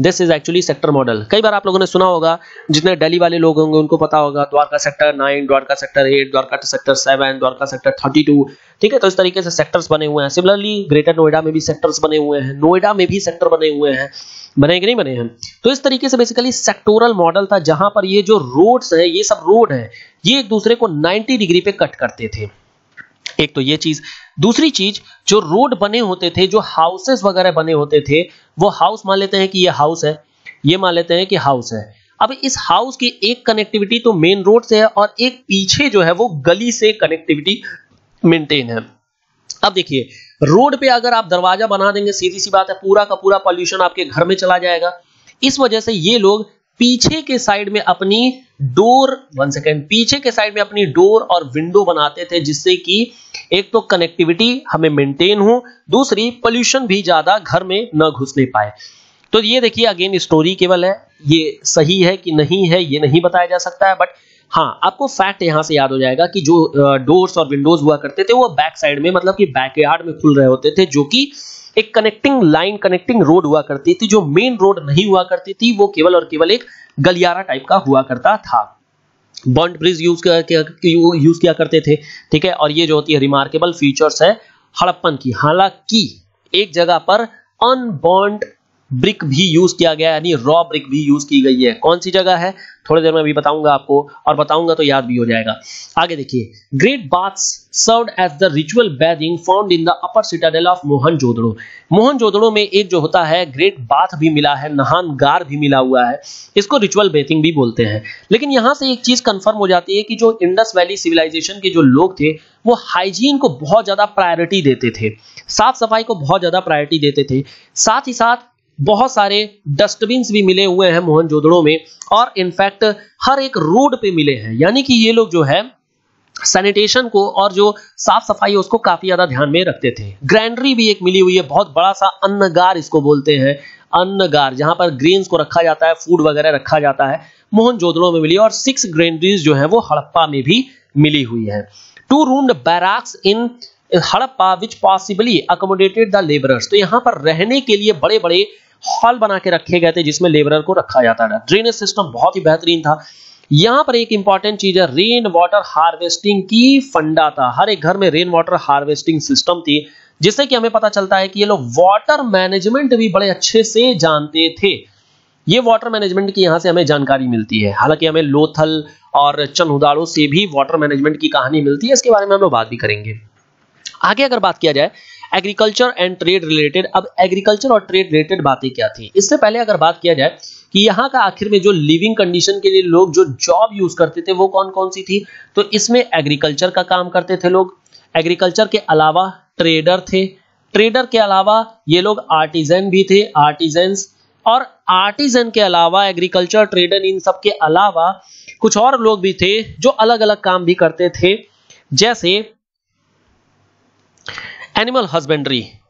this is actually sector model कई बार आप लोगों ने सुना होगा, जितने दिल्ली वाले लोग होंगे, उनको पता होगा, Dwarka sector nine Dwarka sector eight Dwarka sector seven Dwarka sector thirty two ठीक है तो इस तरीके से सेक्टर्स बने हुए हैं। सिमिलरली ग्रेटर नोएडा में भी सेक्टर्स बने हुए हैं। नोएडा में भी सेक्टर बने हुए हैं। बने कि नहीं बने हैं? तो इस तरीके से बेसिकली सेक्टोरल मॉडल था, जहाँ पर ये जो रोड्स है, ये सब रोड है, ये एक दूसरे को 90 डिग्री पे कट करते थे। एक तो ये चीज़। दूसरी चीज़, जो रोड बने होते थे, जो हाउसेस वगैरह बने होते थे, वो हाउस मान लेते हैं कि ये हाउस है, ये मान लेते हैं कि हाउस है। अब इस हाउस की एक कनेक्टिविटी तो मेन रोड से है और एक पीछे जो है वो गली से कनेक्टिविटी मेंटेन है। अब देखिए, रोड पे अगर आप दरवाज़ा बना देंगे, सीधी सी बात है, पूरा का पूरा पॉल्यूशन आपके घर में चला जाएगा। इस वजह से ये लोग पीछे के साइड में अपनी डोर वन सेकेंड पीछे के साइड में अपनी डोर और विंडो बनाते थे, जिससे कि एक तो कनेक्टिविटी हमें मेंटेन हो, दूसरी पोल्यूशन भी ज़्यादा घर में न घुसने पाए। तो ये देखिए अगेन स्टोरी केवल है, ये सही है कि नहीं है, ये नहीं बताया जा सकता है बट हाँ आपको फैक्ट यहाँ से याद हो जाएगा कि जो डोर्स और विंडोज़ हुआ करते थे, वो बैक साइड में मतलब कि बैकयार्ड में खुल रहे होते थे, जो कि एक कनेक्टिंग लाइन कनेक्टिंग रोड हुआ करती थी, जो मेन रोड नहीं हुआ करती थी, वो केवल और केवल एक गलियारा टाइप का हुआ करता था। बॉन्ड ब्रिज यूज़ यूज़ किया करते थे, ठीक है? और ये जो होती है रिमार्केबल फीचर्स है, हड़प्पन की। हालाँकि, एक जगह पर अनबॉन्ड ब्रिक भी यूज़ किया गया यानी रॉ ब्रिक भी यूज़ की गई है। कौन सी जगह है? थोड़ी देर में अभी बताऊँगा आपको, और बताऊँगा तो याद भी हो जाएगा। आगे देखिए great baths served as the ritual bathing found in the upper citadel of Mohenjodaro Mohenjodaro में एक जो होता है ग्रेट बाथ भी मिला है नहान गार भी मिला हुआ है। इसको रिचुअल बेथिंग भी बोलते हैं। लेकिन यहाँ से एक चीज़ कंफर्म हो जाती है कि जो इंडस वैली सिविलाइजेशन के जो लोग थे, वो हाइजीन को बहुत ज़्यादा प्रायोरिटी देते थे। साफ़ सफ़ाई को बहुत ज़्यादा प्रायोरिटी देते थे। साथ ही साथ बहुत सारे डस्टबिन भी मिले हुए हैं मोहनजोदड़ो में और इनफैक्ट हर एक रोड पे मिले हैं। यानी कि ये लोग जो है सैनिटेशन को और जो साफ़ सफ़ाई उसको काफ़ी ज़्यादा ध्यान में रखते थे। ग्रैंडरी भी एक मिली हुई है, बहुत बड़ा सा अन्नगार इसको बोलते हैं। अन्नगार, जहाँ पर ग्रेन्स को रखा जाता है फ़ूड वगैरह रखा जाता है मोहनजोदड़ो में मिली और सिक्स ग्रेंडरीज जो है, वो हड़प्पा में भी मिली हुई है। Two roomed barracks in Harappa which possibly accommodated the labourers तो यहाँ पर रहने के लिए बड़े बड़े हॉल बना के रखे गए थे, जिसमें लेबरर को रखा जाता था। ड्रेनेज सिस्टम बहुत ही बेहतरीन था। यहाँ पर एक इंपॉर्टेंट चीज़ है रेन वाटर हार्वेस्टिंग की फंडा था हर एक घर में रेन वाटर हार्वेस्टिंग सिस्टम थी, जिससे कि हमें पता चलता है कि ये लोग वाटर मैनेजमेंट भी बड़े अच्छे से जानते थे। ये वाटर मैनेजमेंट की यहाँ से हमें जानकारी मिलती है। हालाँकि हमें लोथल और चनहुदाड़ो से भी वाटर मैनेजमेंट की कहानी मिलती है, इसके बारे में हम लोग बात भी करेंगे। आगे अगर बात किया जाए एग्रीकल्चर एंड ट्रेड रिलेटेड अब एग्रीकल्चर और ट्रेड रिलेटेड बातें क्या थी? इससे पहले अगर बात किया जाए कि यहाँ का आखिर में जो लिविंग कंडीशन के लिए लोग जो जॉब यूज़ करते थे, वो कौन कौन सी थी? तो इसमें एग्रीकल्चर का काम करते थे लोग। एग्रीकल्चर के अलावा ट्रेडर थे। ट्रेडर के अलावा ये लोग आर्टिजन भी थे आर्टिजन्स और आर्टिजन के अलावा एग्रीकल्चर ट्रेडर इन सब के अलावा कुछ और लोग भी थे जो अलग अलग काम भी करते थे। जैसे animal husbandry.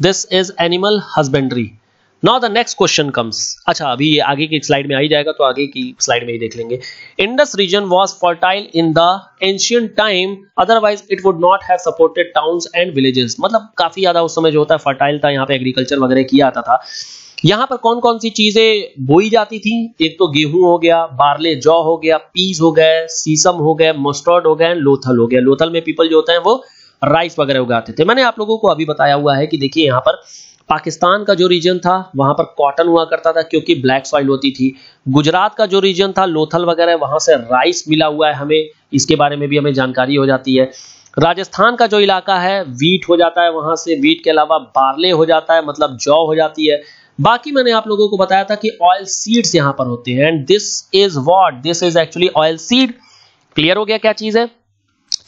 This is animal husbandry. Now the next question comes. अच्छा अभी ये आगे की स्लाइड में आ जाएगा तो आगे की स्लाइड में ही देख लेंगे। Indus region was fertile in the ancient time otherwise it would not have supported towns and villages मतलब काफ़ी ज़्यादा उस समय जो होता है फर्टाइल था, यहाँ पे एग्रीकल्चर वगैरह किया जाता था। यहाँ पर कौन कौन सी चीज़ें बोई जाती थी? एक तो गेहूँ हो गया, बारले जौ हो गया पीस हो गए सीसम हो गए मस्टर्ड हो गए लोथल हो गया। लोथल में पीपल जो होते हैं वो राइस वगैरह उगाते थे। मैंने आप लोगों को अभी बताया हुआ है कि देखिए यहाँ पर पाकिस्तान का जो रीजन था, वहाँ पर कॉटन हुआ करता था क्योंकि ब्लैक सॉइल होती थी। गुजरात का जो रीजन था, लोथल वगैरह, वहाँ से राइस मिला हुआ है हमें। इसके बारे में भी हमें जानकारी हो जाती है। राजस्थान का जो इलाका है वीट हो जाता है वहाँ से। वीट के अलावा बारले हो जाता है मतलब जौ हो जाती है। बाकी मैंने आप लोगों को बताया था कि ऑयल सीड्स यहाँ पर होते हैं। And this is what this is actually oil seed clear हो गया क्या चीज़ है?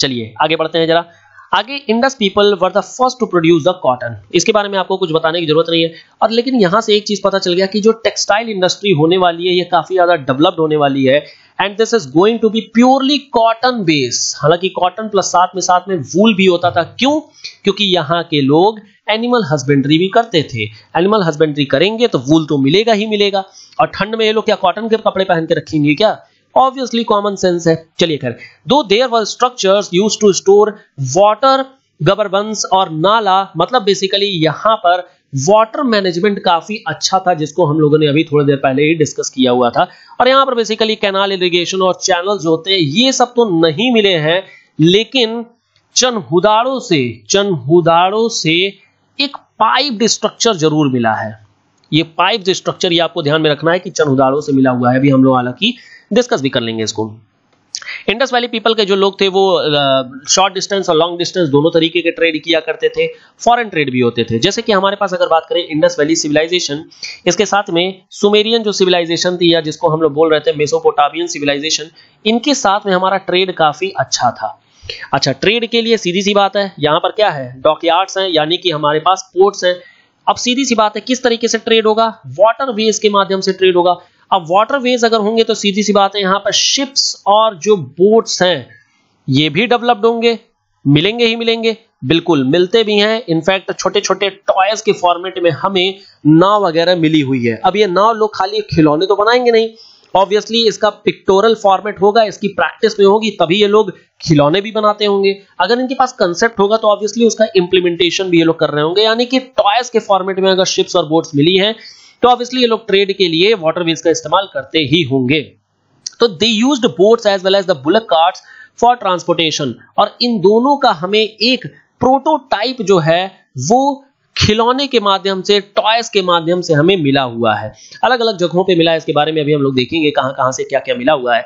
चलिए, आगे बढ़ते हैं जरा। आगे Indus people were the first to produce the cotton इसके बारे में आपको कुछ बताने की ज़रूरत नहीं है। और लेकिन यहाँ से एक चीज़ पता चल गया कि जो टेक्सटाइल इंडस्ट्री होने वाली है, ये काफ़ी ज़्यादा डेवलप्ड होने वाली है। And this is going to be purely cotton base हालाँकि कॉटन प्लस साथ में साथ में वूल भी होता था। क्यों? क्योंकि यहाँ के लोग एनिमल हस्बेंड्री भी करते थे। एनिमल हस्बेंड्री करेंगे तो वूल तो मिलेगा ही मिलेगा। और ठंड में ये लोग क्या कॉटन के कपड़े पहन के रखेंगे क्या? ऑब्वियसली कॉमन सेंस है। चलिए खैर दो there were structures used to store water gabarbands और नाला मतलब बेसिकली यहाँ पर वाटर मैनेजमेंट काफ़ी अच्छा था, जिसको हम लोगों ने अभी थोड़ी देर पहले ही डिस्कस किया हुआ था। और यहाँ पर बेसिकली कैनाल इरिगेशन और चैनल जो होते हैं ये सब तो नहीं मिले हैं, लेकिन चनहुदाड़ों से चनहुदाड़ों से एक पाइप स्ट्रक्चर ज़रूर मिला है। ये पाइप स्ट्रक्चर ये आपको ध्यान में रखना है कि चनहुदाड़ों से मिला हुआ है, अभी हम लोग हालाँकि डिस्कस भी कर लेंगे इसको। इंडस वैली पीपल के जो लोग थे वो शॉर्ट डिस्टेंस और लॉन्ग डिस्टेंस दोनों तरीके के ट्रेड किया करते थे फॉरेन ट्रेड भी होते थे। जैसे कि हमारे पास अगर बात करें इंडस वैली सिविलाइजेशन इसके साथ में सुमेरियन जो सिविलाइजेशन थी या जिसको हम लोग बोल रहे थे मेसोपोटामियन सिविलाइजेशन इनके साथ में हमारा ट्रेड काफ़ी अच्छा था। अच्छा ट्रेड के लिए सीधी सी बात है, यहाँ पर क्या है? डॉकयार्ड्स हैं, यानी कि हमारे पास पोर्ट्स हैं। अब सीधी सी बात है, किस तरीके से ट्रेड होगा? वाटर वेज के माध्यम से ट्रेड होगा। अब वाटरवेज अगर होंगे तो सीधी सी बात है, यहाँ पर शिप्स और जो बोट्स हैं, ये भी डेवलप्ड होंगे, मिलेंगे ही मिलेंगे, बिल्कुल मिलते भी हैं। इनफैक्ट छोटे छोटे टॉयज के फॉर्मेट में हमें नाव वगैरह मिली हुई है। अब ये नाव लोग खाली खिलौने तो बनाएँगे नहीं। ऑब्वियसली इसका पिक्टोरल फॉर्मेट होगा, इसकी प्रैक्टिस में होगी, तभी ये लोग खिलौने भी बनाते होंगे। अगर इनके पास कंसेप्ट होगा तो ऑब्वियसली उसका इंप्लीमेंटेशन भी ये लोग कर रहे होंगे। यानी कि टॉयज के फॉर्मेट में अगर शिप्स और बोट्स मिली हैं तो ऑब्वियसली ये लोग ट्रेड के लिए वाटर व्हील्स का इस्तेमाल करते ही होंगे। तो they used boats as well as the bullock carts for transportation और इन दोनों का हमें एक प्रोटोटाइप जो है, वो खिलौने के माध्यम से टॉयज के माध्यम से हमें मिला हुआ है। अलग अलग जगहों पे मिला है, इसके बारे में अभी हम लोग देखेंगे कहाँ कहाँ से क्या क्या मिला हुआ है।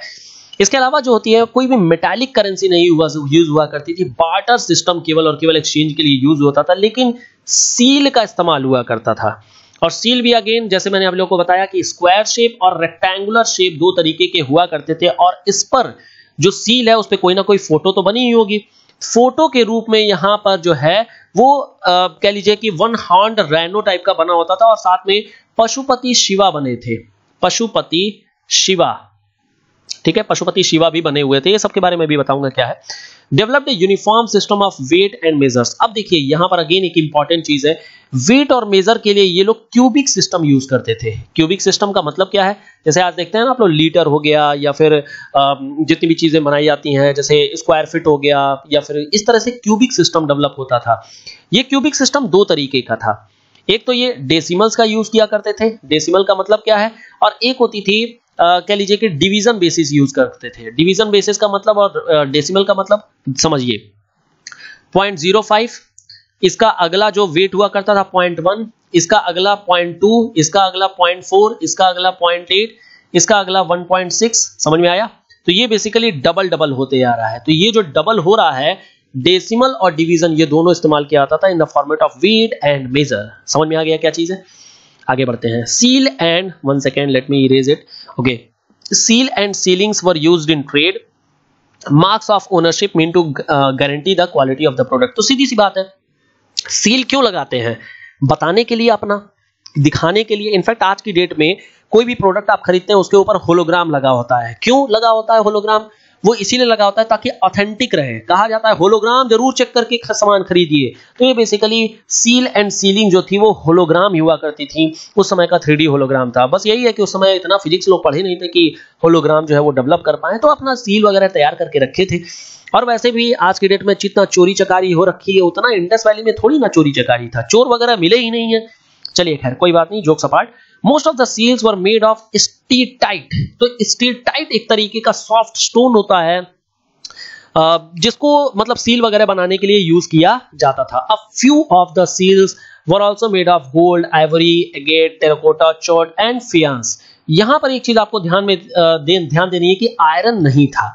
इसके अलावा जो होती है, कोई भी मेटालिक करेंसी नहीं हुआ यूज़ हुआ करती थी। बार्टर सिस्टम केवल और केवल एक्सचेंज के लिए यूज़ होता था, लेकिन सील का इस्तेमाल हुआ करता था। और सील भी अगेन जैसे मैंने आप लोगों को बताया कि स्क्वायर शेप और रेक्टेंगुलर शेप दो तरीके के हुआ करते थे और इस पर जो सील है उस पर कोई ना कोई फ़ोटो तो बनी ही होगी। फ़ोटो के रूप में यहाँ पर जो है, वो कह लीजिए कि वन हार्ड रैनो टाइप का बना होता था और साथ में पशुपति शिवा बने थे। पशुपति शिवा। ठीक है? पशुपति शिवा भी बने हुए थे। ये सबके बारे में भी बताऊँगा क्या है। Developed uniform system of weight and measures अब देखिए, यहाँ पर अगेन एक इंपॉर्टेंट चीज़ है। वेट और मेजर के लिए ये लोग क्यूबिक सिस्टम यूज़ करते थे। क्यूबिक सिस्टम का मतलब क्या है? जैसे आज देखते हैं ना आप लोग लीटर हो गया या फिर जितनी भी चीज़ें बनाई जाती हैं, जैसे स्क्वायर फिट हो गया या फिर इस तरह से क्यूबिक सिस्टम डेवलप होता था। ये क्यूबिक सिस्टम दो तरीके का था। एक तो ये डेसिमल्स का यूज़ किया करते थे। डेसिमल का मतलब क्या है? और एक होती थी कह लीजिए कि डिवीज़न बेसिस यूज़ करते थे। डिवीज़न बेसिस का मतलब और डेसिमल का मतलब समझिए। पॉइंट ज़ीरो फाइव, इसका अगला जो वेट हुआ करता था, पॉइंट वन, इसका अगला पॉइंट टू, इसका अगला पॉइंट फोर, इसका अगला पॉइंट एट, इसका अगला वन पॉइंट सिक्स, समझ में आया? तो ये बेसिकली डबल डबल होते जा रहा है। तो ये जो डबल हो रहा है डेसिमल और डिवीज़न ये दोनों इस्तेमाल किया जाता था in the format of weight and measure समझ में आ गया क्या चीज़ है? आगे बढ़ते हैं। Seal and one second let me erase it okay seal and sealings were used in trade marks of ownership mean to guarantee the quality of the product तो सीधी सी बात है। सील क्यों लगाते हैं? बताने के लिए अपना, दिखाने के लिए। इनफैक्ट आज की डेट में कोई भी प्रोडक्ट आप खरीदते हैं, उसके ऊपर होलोग्राम लगा होता है। क्यों लगा होता है होलोग्राम वो इसीलिए लगा होता है ताकि ऑथेंटिक रहे। कहा जाता है होलोग्राम ज़रूर चेक करके सामान खरीदिए। तो ये बेसिकली सील एंड सीलिंग जो थी, वो होलोग्राम ही हुआ करती थी। उस समय का थ्री होलोग्राम था। बस यही है कि उस समय इतना फिजिक्स लोग पढ़े नहीं थे कि होलोग्राम जो है वो डेवलप कर पाए। तो अपना सील वगैरह तैयार करके रखे थे। और वैसे भी आज की डेट में जितना चोरी चकारी हो रखी है, उतना इंडस वैली में थोड़ी ना चोरी चकारी था। चोर वगैरह मिले ही नहीं है। चलिए खैर, कोई बात नहीं जोक सपाट most of the seals were made of steatite तो स्टीटाइट एक तरीके का सॉफ्ट स्टोन होता है जिसको मतलब सील वगैरह बनाने के लिए यूज़ किया जाता था। A few of the seals were also made of gold ivory agate terracotta chert and faience यहाँ पर एक चीज़ आपको ध्यान में दे, ध्यान देनी है कि आयरन नहीं था।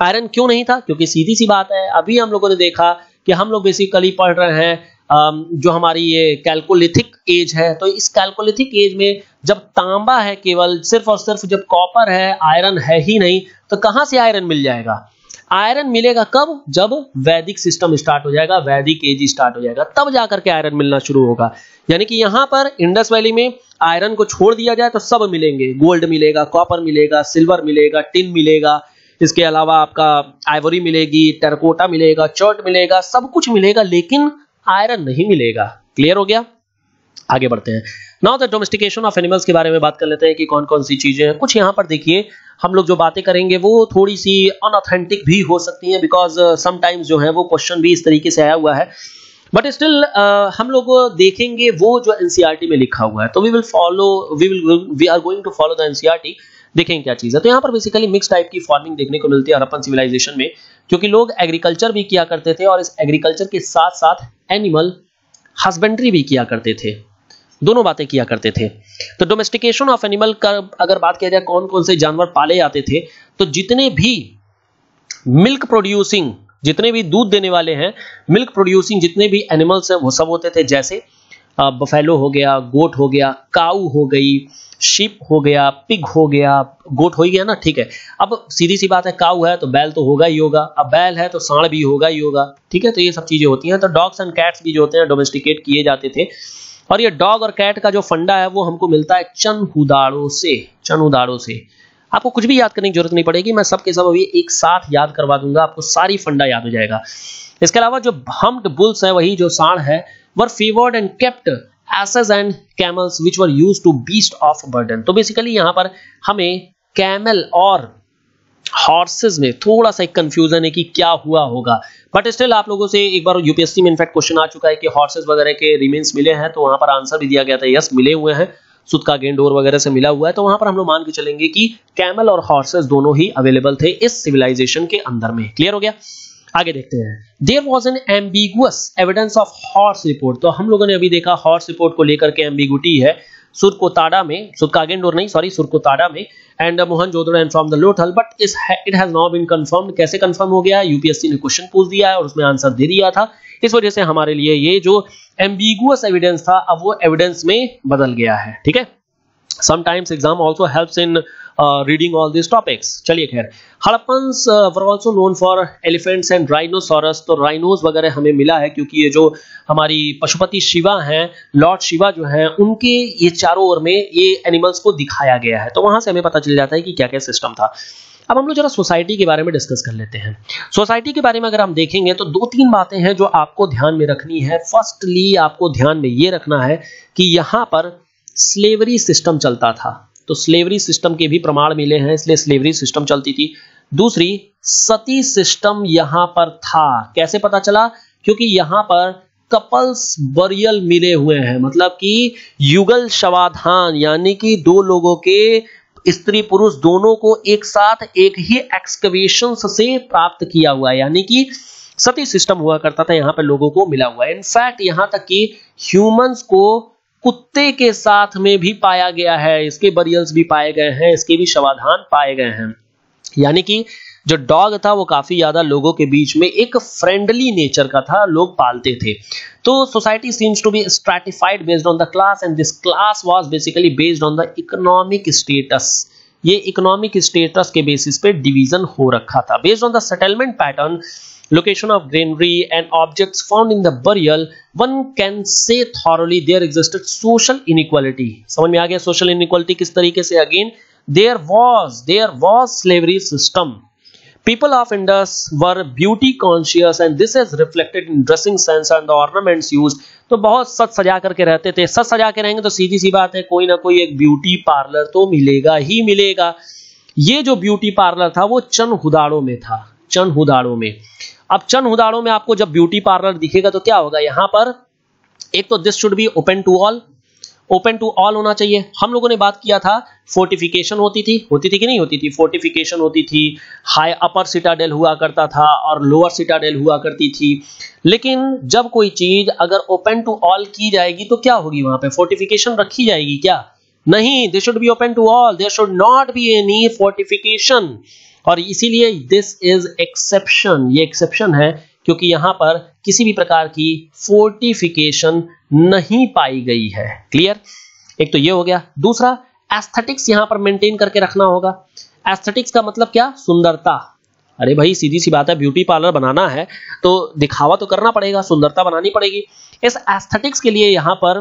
आयरन क्यों नहीं था? क्योंकि सीधी सी बात है अभी हम लोगों ने देखा कि हम लोग बेसिकली पढ़ रहे हैं जो हमारी ये कैलकोलिथिक एज है तो इस कैलकोलिथिक एज में जब तांबा है केवल सिर्फ़ और सिर्फ़ जब कॉपर है आयरन है ही नहीं तो कहाँ से आयरन मिल जाएगा? आयरन मिलेगा कब? जब वैदिक सिस्टम स्टार्ट हो जाएगा, वैदिक एज स्टार्ट हो जाएगा, तब जाकर के आयरन मिलना शुरू होगा। यानी कि यहाँ पर इंडस वैली में आयरन को छोड़ दिया जाए तो सब मिलेंगे। गोल्ड मिलेगा कॉपर मिलेगा सिल्वर मिलेगा टिन मिलेगा, इसके अलावा आपका आइवरी मिलेगी टेरकोटा मिलेगा चर्ट मिलेगा, सब कुछ मिलेगा, लेकिन आयरन नहीं मिलेगा। क्लियर हो गया? आगे बढ़ते हैं। Now the domestication of animals के बारे में बात कर लेते हैं कि कौन कौन सी चीज़ें हैं। कुछ यहाँ पर देखिए हम लोग जो बातें करेंगे वो थोड़ी सी अनऑथेंटिक भी हो सकती हैं बिकॉज़ समटाइम्स जो है वो क्वेश्चन भी इस तरीके से आया हुआ है। बट स्टिल uh, हम लोग देखेंगे वो जो एनसीईआरटी e में लिखा हुआ है। तो we will follow we will we are going to follow the NCERT देखेंगे क्या चीज़ है। तो यहाँ पर बेसिकली मिक्स टाइप की फ़ार्मिंग देखने को मिलती है हरप्पन सिविलाइजेशन में। क्योंकि लोग एग्रीकल्चर भी किया करते थे और इस एग्रीकल्चर के साथ साथ एनिमल हस्बेंड्री भी किया करते थे। दोनों बातें किया करते थे। तो डोमेस्टिकेशन ऑफ़ एनिमल का अगर बात किया जाए कौन कौन से जानवर पाले जाते थे तो जितने भी मिल्क प्रोड्यूसिंग जितने भी दूध देने वाले हैं मिल्क प्रोड्यूसिंग जितने भी एनिमल्स हैं, वो सब होते थे। जैसे बफेलो हो गया गोट हो गया काऊ हो गई शिप हो गया पिग हो गया गोट हो ही गया ना, ठीक है। अब सीधी सी बात है काऊ है तो बैल तो होगा ही होगा, अब बैल है तो सांड भी होगा ही होगा, ठीक है तो ये सब चीज़ें होती हैं। तो डॉग्स एंड कैट्स भी जो होते हैं डोमेस्टिकेट किए जाते थे। और ये डॉग और कैट का जो फंडा है, वो हमको मिलता है चनहुदाड़ों से चनहुदाड़ों से। आपको कुछ भी याद करने की ज़रूरत नहीं पड़ेगी, मैं सबके सब अभी एक साथ याद करवा दूँगा, आपको सारी फंडा याद हो जाएगा। इसके अलावा जो हम्ड बुल्स है, वही जो साढ़ है were favoured and kept asses and camels which were used to beast of burden तो बेसिकली यहाँ पर हमें कैमल और हॉर्सेज में थोड़ा सा एक कंफ्यूजन है कि क्या हुआ होगा। बट स्टिल आप लोगों से एक बार यूपीएससी में इनफैक्ट क्वेश्चन आ चुका है कि हॉर्सेज वगैरह के रिमेन्स मिले हैं तो वहाँ पर आंसर भी दिया गया था यस मिले हुए हैं। सुत का गेंडोर वगैरह से मिला हुआ है तो वहाँ पर हम लोग मान के चलेंगे कि कैमल और हॉर्सेस दोनों ही अवेलेबल थे इस सिविलाइजेशन के अंदर में। क्लियर हो गया? आगे देखते हैं। There was an ambiguous evidence of horse report तो हम लोगों ने अभी देखा हॉर्स रिपोर्ट को लेकर के एम्बिगुटी है। सुरकोताड़ा में सुरकागेंडोर नहीं सॉरी सुरकोताड़ा में and Mohenjodaro and from the Lothal but it has now been confirmed कैसे कंफर्म हो गया? यूपीएससी ने क्वेश्चन पूछ दिया है और उसमें आंसर दे दिया था। इस वजह से हमारे लिए ये जो एम्बिगुअस एविडेंस था अब वो एविडेंस में बदल गया है ठीक है? Exam also helps in uh, reading all these topics. चलिए खैर Harappans were also known for elephants and rhinoceros तो राइनोस वगैरह हमें मिला है क्योंकि ये जो हमारी पशुपति शिवा हैं लॉर्ड शिवा जो हैं उनके ये चारों ओर में ये एनिमल्स को दिखाया गया है। तो वहाँ से हमें पता चल जाता है कि क्या क्या सिस्टम था। अब हम लोग जरा सोसाइटी के बारे में डिस्कस कर लेते हैं। सोसाइटी के बारे में अगर हम देखेंगे तो दो तीन बातें हैं जो आपको ध्यान में रखनी है। फर्स्टली आपको ध्यान में ये रखना है कि यहाँ पर स्लेवरी सिस्टम चलता था। तो स्लेवरी सिस्टम के भी प्रमाण मिले हैं, इसलिए स्लेवरी सिस्टम चलती थी। दूसरी, सती सिस्टम यहाँ पर था। कैसे पता चला? क्योंकि यहाँ पर कपल्स बरियल मिले हुए हैं। मतलब कि युगल शवाधान, यानी कि दो लोगों के स्त्री पुरुष दोनों को एक साथ एक ही एक्सकवेशन से प्राप्त किया हुआ है। यानी कि सती सिस्टम हुआ करता था, यहाँ पर लोगों को मिला हुआ है। इनफैक्ट यहाँ तक कि ह्यूमंस को कुत्ते के साथ में भी पाया गया है। इसके बरियल्स भी पाए गए हैं, इसके भी शवाधान पाए गए हैं। यानी कि जो डॉग था, वो काफ़ी ज़्यादा लोगों के बीच में एक फ्रेंडली नेचर का था, लोग पालते थे। तो society seems to be stratified based on the class and this class was basically based on the economic status ये इकोनॉमिक स्टेटस के बेसिस पे डिवीज़न हो रखा था। Based on the settlement pattern location of greenery and objects found in the burial one can say thoroughly there existed social inequality समझ में आ गया सोशल इनइक्वालिटी किस तरीके से? Again there was there was slavery system people of Indus were beauty conscious and this is reflected in dressing sense and the ornaments used. तो बहुत सच सजा करके रहते थे। सच सजा के रहेंगे तो सीधी सी बात है, कोई ना कोई एक ब्यूटी पार्लर तो मिलेगा ही मिलेगा। ये जो ब्यूटी पार्लर था, वो चन हुदाड़ों में था। चन हुदाड़ों में। अब चंद उदाहरणों में आपको जब ब्यूटी पार्लर दिखेगा तो क्या होगा? यहाँ पर एक तो this should be open to all open to all होना चाहिए। हम लोगों ने बात किया था फोर्टिफिकेशन होती थी। होती थी कि नहीं होती थी? फोर्टिफिकेशन होती थी। हाई अपर सिटाडेल हुआ करता था और लोअर सिटाडेल हुआ करती थी। लेकिन जब कोई चीज़ अगर ओपन टू ऑल की जाएगी तो क्या होगी वहाँ पे? फोर्टिफिकेशन रखी जाएगी क्या? नहीं they should be open to all there should not be any fortification और इसीलिए दिस इज़ एक्सेप्शन ये एक्सेप्शन है क्योंकि यहाँ पर किसी भी प्रकार की फोर्टिफिकेशन नहीं पाई गई है। क्लियर एक तो ये हो गया। दूसरा एस्थेटिक्स यहाँ पर मेंटेन करके रखना होगा। एस्थेटिक्स का मतलब क्या? सुंदरता। अरे भाई सीधी सी बात है ब्यूटी पार्लर बनाना है तो दिखावा तो करना पड़ेगा, सुंदरता बनानी पड़ेगी। इस एस्थेटिक्स के लिए यहाँ पर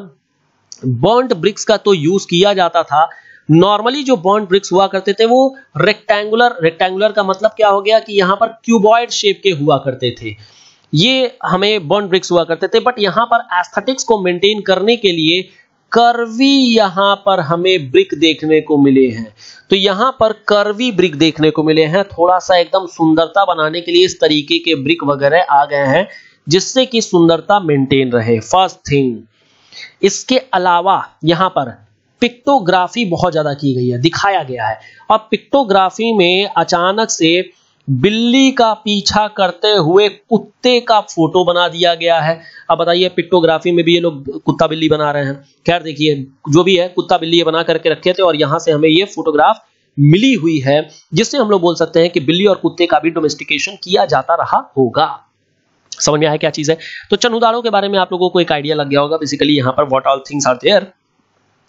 बर्न्ड ब्रिक्स का तो यूज़ किया जाता था नॉर्मली जो बॉन्ड ब्रिक्स हुआ करते थे वो रेक्टेंगुलर रेक्टेंगुलर का मतलब क्या हो गया कि यहाँ पर क्यूबॉइड शेप के हुआ करते थे। ये हमें बॉन्ड ब्रिक्स हुआ करते थे बट यहाँ पर एस्थेटिक्स को मेंटेन करने के लिए कर्वी यहाँ पर हमें ब्रिक देखने को मिले हैं। तो यहाँ पर कर्वी ब्रिक देखने को मिले हैं। थोड़ा सा एकदम सुंदरता बनाने के लिए इस तरीके के ब्रिक वगैरह आ गए हैं, जिससे कि सुंदरता मेंटेन रहे। फ़र्स्ट थिंग इसके अलावा यहाँ पर पिक्टोग्राफी बहुत ज़्यादा की गई है, दिखाया गया है। अब पिक्टोग्राफी में अचानक से बिल्ली का पीछा करते हुए कुत्ते का फ़ोटो बना दिया गया है। अब बताइए, पिक्टोग्राफी में भी ये लोग कुत्ता बिल्ली बना रहे हैं। खैर देखिए, जो भी है, कुत्ता बिल्ली ये बना करके रखे थे और यहाँ से हमें ये फोटोग्राफ मिली हुई है, जिससे हम लोग बोल सकते हैं कि बिल्ली और कुत्ते का भी डोमेस्टिकेशन किया जाता रहा होगा। समझ में आया क्या चीज़ है? तो चनुदारों के बारे में आप लोगों को एक आइडिया लग गया होगा। बेसिकली यहाँ पर what all things are there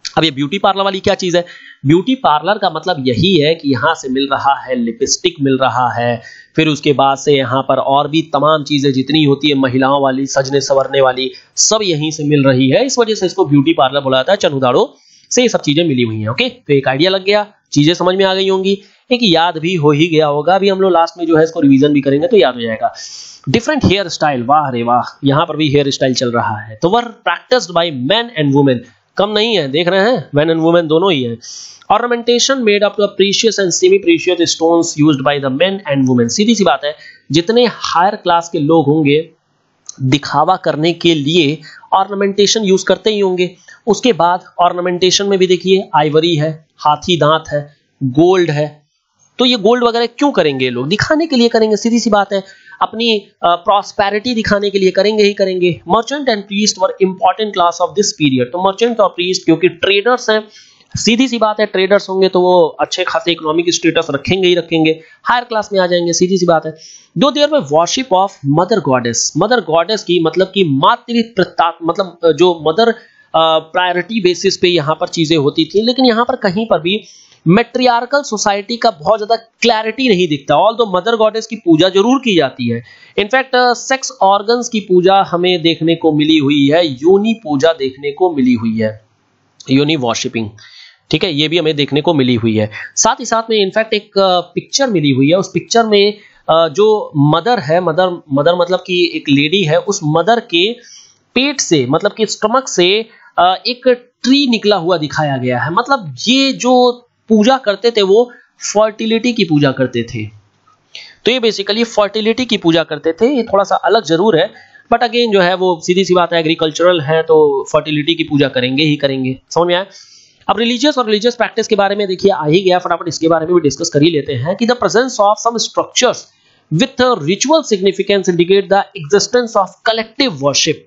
अब ये ब्यूटी पार्लर वाली क्या चीज़ है? ब्यूटी पार्लर का मतलब यही है कि यहाँ से मिल रहा है लिपस्टिक मिल रहा है, फिर उसके बाद से यहाँ पर और भी तमाम चीज़ें जितनी होती है, महिलाओं वाली, सजने संवरने वाली, सब यहीं से मिल रही है। इस वजह से इसको ब्यूटी पार्लर बोला जाता है। चनुदाड़ो से ये सब चीज़ें मिली हुई हैं ओके तो एक आइडिया लग गया, चीज़ें समझ में आ गई होंगी। एक याद भी हो ही गया होगा। अभी हम लोग लास्ट में जो है इसको रिवीजन भी करेंगे तो याद हो जाएगा। डिफरेंट हेयर स्टाइल वाह रे वाह, यहाँ पर भी हेयर स्टाइल चल रहा है। तो were practised by man and women कम नहीं है, देख रहे हैं? मैन एंड वुमेन दोनों ही है। Ornamentation made up precious and semi precious stones used by the men and women सीधी सी बात है, जितने हायर क्लास के लोग होंगे, दिखावा करने के लिए ऑर्नामेंटेशन यूज़ करते ही होंगे। उसके बाद ऑर्नामेंटेशन में भी देखिए आइवरी है, हाथी दांत है गोल्ड है तो ये गोल्ड वगैरह क्यों करेंगे लोग? दिखाने के लिए करेंगे, सीधी सी बात है। अपनी प्रॉस्पेरिटी दिखाने के लिए करेंगे ही करेंगे। Merchant and priest were important class of this period तो मर्चेंट और प्रीस्ट क्योंकि ट्रेडर्स हैं, सीधी सी बात है ट्रेडर्स होंगे तो वो अच्छे खासे इकोनॉमिक स्टेटस रखेंगे ही रखेंगे। हायर क्लास में आ जाएँगे, सीधी सी बात है। दो देर में worship of mother goddess mother goddess की मतलब की मातृ मतलब जो मदर प्रायोरिटी बेसिस पे यहाँ पर चीज़ें होती थी। लेकिन यहाँ पर कहीं पर भी मेट्रियार्कल सोसाइटी का बहुत ज़्यादा क्लैरिटी नहीं दिखता। ऑल दो मदर गॉडेस की पूजा ज़रूर की जाती है। इनफैक्ट सेक्स ऑर्गन्स की पूजा हमें देखने को मिली हुई है। यूनि पूजा देखने को मिली हुई है। यूनि वॉशिपिंग ठीक है, ये भी हमें देखने को मिली हुई है। साथ ही साथ में इनफैक्ट एक पिक्चर मिली हुई है। उस पिक्चर में जो मदर है मदर मदर मतलब कि एक लेडी है, उस मदर के पेट से मतलब कि स्टमक से एक ट्री निकला हुआ दिखाया गया है। मतलब ये जो पूजा करते थे, वो फर्टिलिटी की पूजा करते थे। तो ये बेसिकली फर्टिलिटी की पूजा करते थे। ये थोड़ा सा अलग ज़रूर है बट अगेन जो है, वो सीधी सी बात है एग्रीकल्चरल है तो फर्टिलिटी की पूजा करेंगे ही करेंगे। समझ में आया? अब रिलीजियस और रिलीजियस प्रैक्टिस के बारे में देखिए, आ ही गया, फटाफट इसके बारे में भी डिस्कस कर ही लेते हैं कि the presence of some structures with ritual significance indicate the existence of collective worship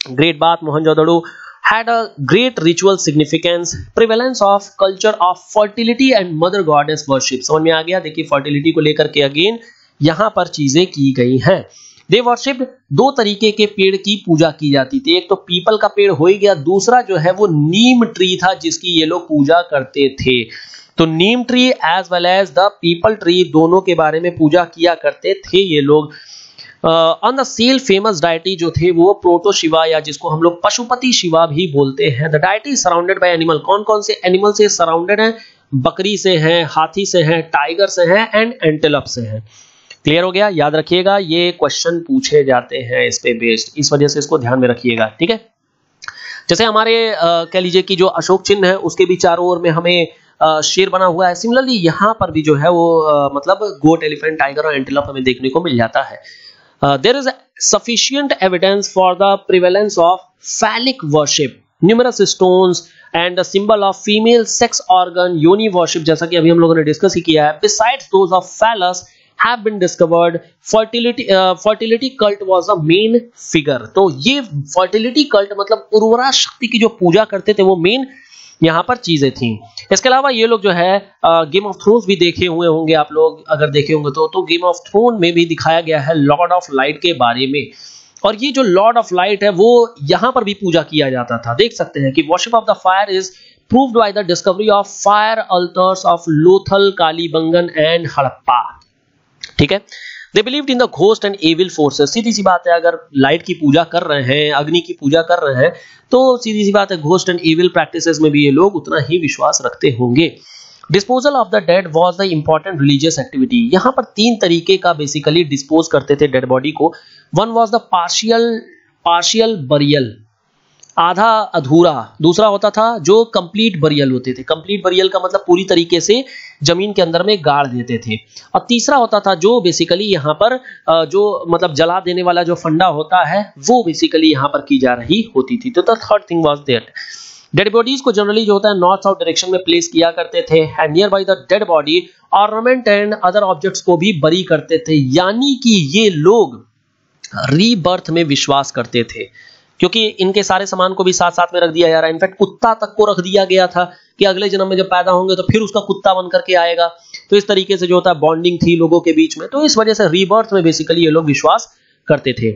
great बात, Mohan Mohenjodaro had a great ritual significance, prevalence of culture of fertility and mother goddess worship. समझ में आ गया? देखिए, fertility को लेकर के again यहाँ पर चीज़ें की गई हैं। दे वर्शिप दो तरीके के पेड़ की पूजा की जाती थी। एक तो पीपल का पेड़ हो ही गया, दूसरा जो है वो नीम ट्री था जिसकी ये लोग पूजा करते थे। तो neem tree as well as the peepal tree दोनों के बारे में पूजा किया करते थे ये लोग। On the seal famous deity जो थे, वो प्रोटो शिवा या जिसको हम लोग पशुपति शिवा भी बोलते हैं। The deity surrounded by animal कौन कौन से एनिमल से सराउंडेड हैं? बकरी से हैं, हाथी से हैं टाइगर से हैं एंड एंटेलप से हैं। क्लियर हो गया? याद रखिएगा, ये क्वेश्चन पूछे जाते हैं इस पे बेस्ड इस वजह से इसको ध्यान में रखिएगा, ठीक है? जैसे हमारे कह लीजिए कि जो अशोक चिन्ह है, उसके भी चारों ओर में हमें शेर बना हुआ है। सिमिलरली यहाँ पर भी जो है वो मतलब गोट एलिफेंट टाइगर और एंटेलप हमें देखने को मिल जाता है। There is sufficient evidence for the prevalence of phallic worship numerous stone and symbol of female sex organ yoni worship जैसा कि अभी हम लोगों ने डिस्कस ही किया है beside those of phallus Have been discovered. Fertility uh, fertility cult was the main figure. तो ये fertility cult मतलब उर्वरा शक्ति की जो पूजा करते थे वो main यहाँ पर चीज़ें थी। इसके अलावा ये लोग जो है गेम ऑफ़ थ्रोन्स भी देखे हुए होंगे आप लोग, अगर देखे होंगे तो। तो गेम ऑफ़ थ्रोन में भी दिखाया गया है लॉर्ड ऑफ़ लाइट के बारे में। और ये जो लॉर्ड ऑफ़ लाइट है, वो यहाँ पर भी पूजा किया जाता था। देख सकते हैं कि worship of the fire is proved by the discovery of fire altars of Lothal Kalibangan and Harappa ठीक है? They believe in the ghost and evil forces सीधी सी बात है, अगर लाइट की पूजा कर रहे हैं, अग्नि की पूजा कर रहे हैं तो सीधी सी बात है घोस्ट एंड एविल प्रैक्टिसेस में भी ये लोग उतना ही विश्वास रखते होंगे। Disposal of the dead was the important religious activity यहाँ पर तीन तरीके का बेसिकली डिस्पोज करते थे डेड बॉडी को। One was the partial partial burial आधा अधूरा, दूसरा होता था जो कंप्लीट बरियल होते थे। कंप्लीट बरियल का मतलब पूरी तरीके से ज़मीन के अंदर में गाड़ देते थे। और तीसरा होता था जो बेसिकली यहाँ पर जो मतलब जला देने वाला जो फंडा होता है, वो बेसिकली यहाँ पर की जा रही होती थी। तो third thing was that dead bodies को जनरली जो होता है नॉर्थ साउथ डायरेक्शन में प्लेस किया करते थे and near by the dead body ornament and other objects को भी बरी करते थे। यानी कि ये लोग रीबर्थ में विश्वास करते थे। क्योंकि इनके सारे सामान को भी साथ साथ में रख दिया जा रहा है। इनफैक्ट कुत्ता तक को रख दिया गया था कि अगले जन्म में जब पैदा होंगे तो फिर उसका कुत्ता बन करके आएगा। तो इस तरीके से जो होता है बॉन्डिंग थी लोगों के बीच में। तो इस वजह से रीबर्थ में बेसिकली ये लोग विश्वास करते थे।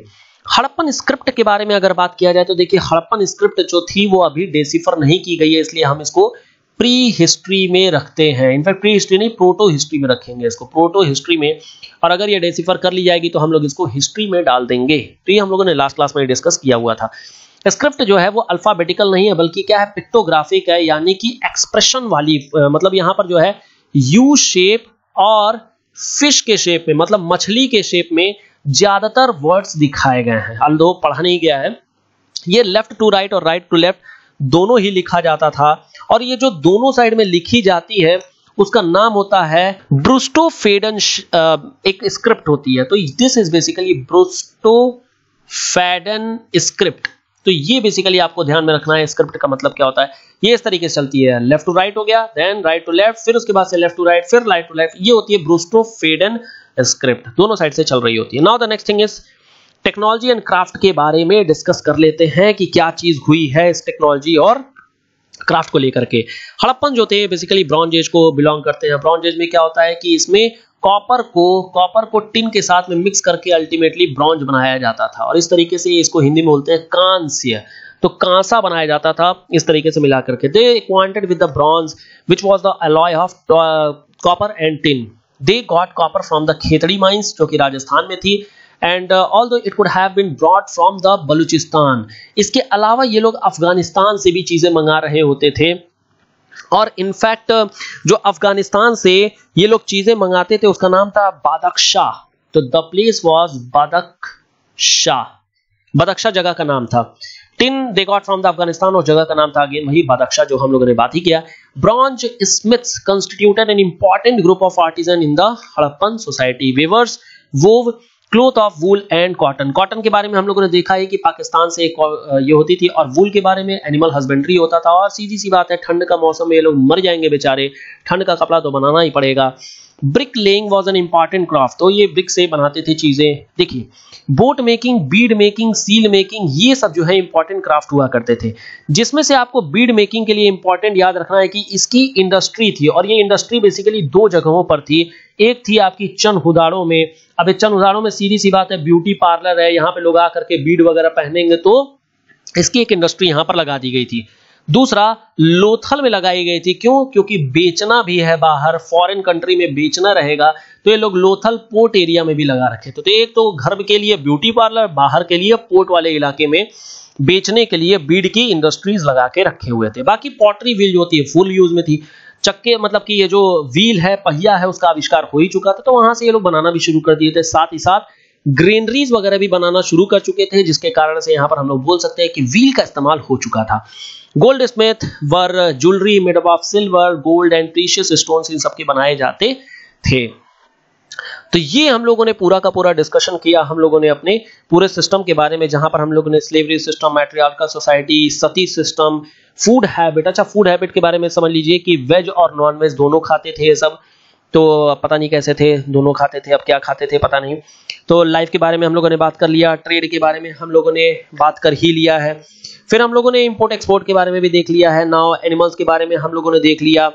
हड़प्पन स्क्रिप्ट के बारे में अगर बात किया जाए तो देखिए, हड़प्पन स्क्रिप्ट जो थी वो अभी डेसिफर नहीं की गई है, इसलिए हम इसको प्री हिस्ट्री में रखते हैं। इनफैक्ट प्री हिस्ट्री नहीं प्रोटो हिस्ट्री में रखेंगे इसको। प्रोटो हिस्ट्री में, और अगर ये डेसिफर कर ली जाएगी तो हम लोग इसको हिस्ट्री में डाल देंगे। तो ये हम लोगों ने लास्ट क्लास में डिस्कस किया हुआ था। स्क्रिप्ट जो है वो अल्फाबेटिकल नहीं है, बल्कि क्या है? पिक्टोग्राफिक है, यानी कि एक्सप्रेशन वाली मतलब यहाँ पर जो है यू शेप और फ़िश के शेप में मतलब मछली के शेप में ज़्यादातर वर्ड्स दिखाए गए हैं। अल्दो पढ़ा नहीं गया है। ये लेफ़्ट टू राइट और राइट टू लेफ़्ट दोनों ही लिखा जाता था। और ये जो दोनों साइड में लिखी जाती है, उसका नाम होता है ब्रुस्टोफेडन एक स्क्रिप्ट होती है। तो this is basically boustrophedon script. तो ये बेसिकली आपको ध्यान में रखना है, स्क्रिप्ट का मतलब क्या होता है। ये इस तरीके से चलती है। लेफ़्ट टू राइट हो गया देन राइट टू लेफ़्ट फिर उसके बाद से लेफ़्ट टू राइट फिर राइट टू लेफ़्ट ये होती है ब्रूस्टोफेडन स्क्रिप्ट। दोनों साइड से चल रही होती है। Now the next thing is technology and craft के बारे में डिस्कस कर लेते हैं कि क्या चीज़ हुई है इस टेक्नोलॉजी और क्राफ्ट को लेकर के। हड़प्पन जो थे बेसिकली ब्रॉन्ज एज को बिलोंग करते हैं। ब्रॉन्ज एज में क्या होता है कि इसमें कॉपर को कॉपर को टिन के साथ में मिक्स करके अल्टीमेटली ब्रॉन्ज बनाया जाता था। और इस तरीके से इसको हिंदी में बोलते हैं कांस्य। तो कांसा बनाया जाता था इस तरीके से मिला करके। They acquainted with the bronze which was the alloy of copper and tin they got copper from the Khetri mines जो कि राजस्थान में थी। And although it could have been brought from the Baluchistan इसके अलावा ये लोग अफ़गानिस्तान से भी चीज़ें मंगा रहे होते थे और इनफैक्ट जो अफ़गानिस्तान से ये लोग चीज़ें मंगाते थे उसका नाम था बादक शाह तो द प्लेस वॉज़ बादक शाह जगह का नाम था tin they got from the Afghanistan और जगह का नाम था अगेन वही बदक्षा जो हम लोगों ने बात ही किया bronze smiths constituted an important group of artisan in the Harappan society weavers wove cloth of wool and cotton. Cotton के बारे में हम लोगों ने देखा है कि पाकिस्तान से एक ये होती थी और वूल के बारे में एनिमल हस्बेंड्री होता था और सीधी सी बात है, ठंड का मौसम में ये लोग मर जाएँगे बेचारे, ठंड का कपड़ा तो बनाना ही पड़ेगा। Brick laying was an important craft. तो ये ब्रिक से बनाते थे चीज़ें। देखिए, boat making, bead making, seal making, ये सब जो है इंपॉर्टेंट क्राफ्ट हुआ करते थे। जिसमें से आपको बीड मेकिंग के लिए इंपॉर्टेंट याद रखना है कि इसकी इंडस्ट्री थी और ये इंडस्ट्री बेसिकली दो जगहों पर थी। एक थी आपकी चंद हुदाड़ों में। अब चंद हुदाड़ों में सीधी सी बात है, ब्यूटी पार्लर है, यहाँ पे लोग आकर के बीड वगैरह पहनेंगे तो इसकी एक इंडस्ट्री यहाँ पर लगा दी गई थी। दूसरा, लोथल में लगाई गई थी। क्यों? क्योंकि बेचना भी है बाहर फॉरेन कंट्री में बेचना रहेगा तो ये लोग लोथल पोर्ट एरिया में भी लगा रखे थे। तो एक तो घर के लिए ब्यूटी पार्लर बाहर के लिए पोर्ट वाले इलाके में बेचने के लिए बीड की इंडस्ट्रीज़ लगा के रखे हुए थे। बाकी पॉटरी व्हील जो होती है फुल यूज़ में थी। चक्के मतलब कि ये जो व्हील है, पहिया है, उसका आविष्कार हो ही चुका था। तो वहाँ से ये लोग बनाना भी शुरू कर दिए थे। साथ ही साथ ग्रेनरीज वगैरह भी बनाना शुरू कर चुके थे, जिसके कारण से यहाँ पर हम लोग बोल सकते हैं कि व्हील का इस्तेमाल हो चुका था। Goldsmith were jewellery made of silver gold and precious stones इन सबके बनाए जाते थे। तो ये हम लोगों ने पूरा का पूरा डिस्कशन किया। हम लोगों ने अपने पूरे सिस्टम के बारे में, जहाँ पर हम लोगों ने slavery system matriarchal society sati system food habit अच्छा फ़ूड हैबिट के बारे में समझ लीजिए कि वेज और नॉन वेज दोनों खाते थे ये सब। तो पता नहीं कैसे थे, दोनों खाते थे, अब क्या खाते थे, पता नहीं। तो लाइफ के बारे में हम लोगों ने बात कर लिया ट्रेड के बारे में हम लोगों ने बात कर ही लिया है। फिर हम लोगों ने इंपोर्ट एक्सपोर्ट के बारे में भी देख लिया है नाउ एनिमल्स के बारे में हम लोगों ने देख लिया।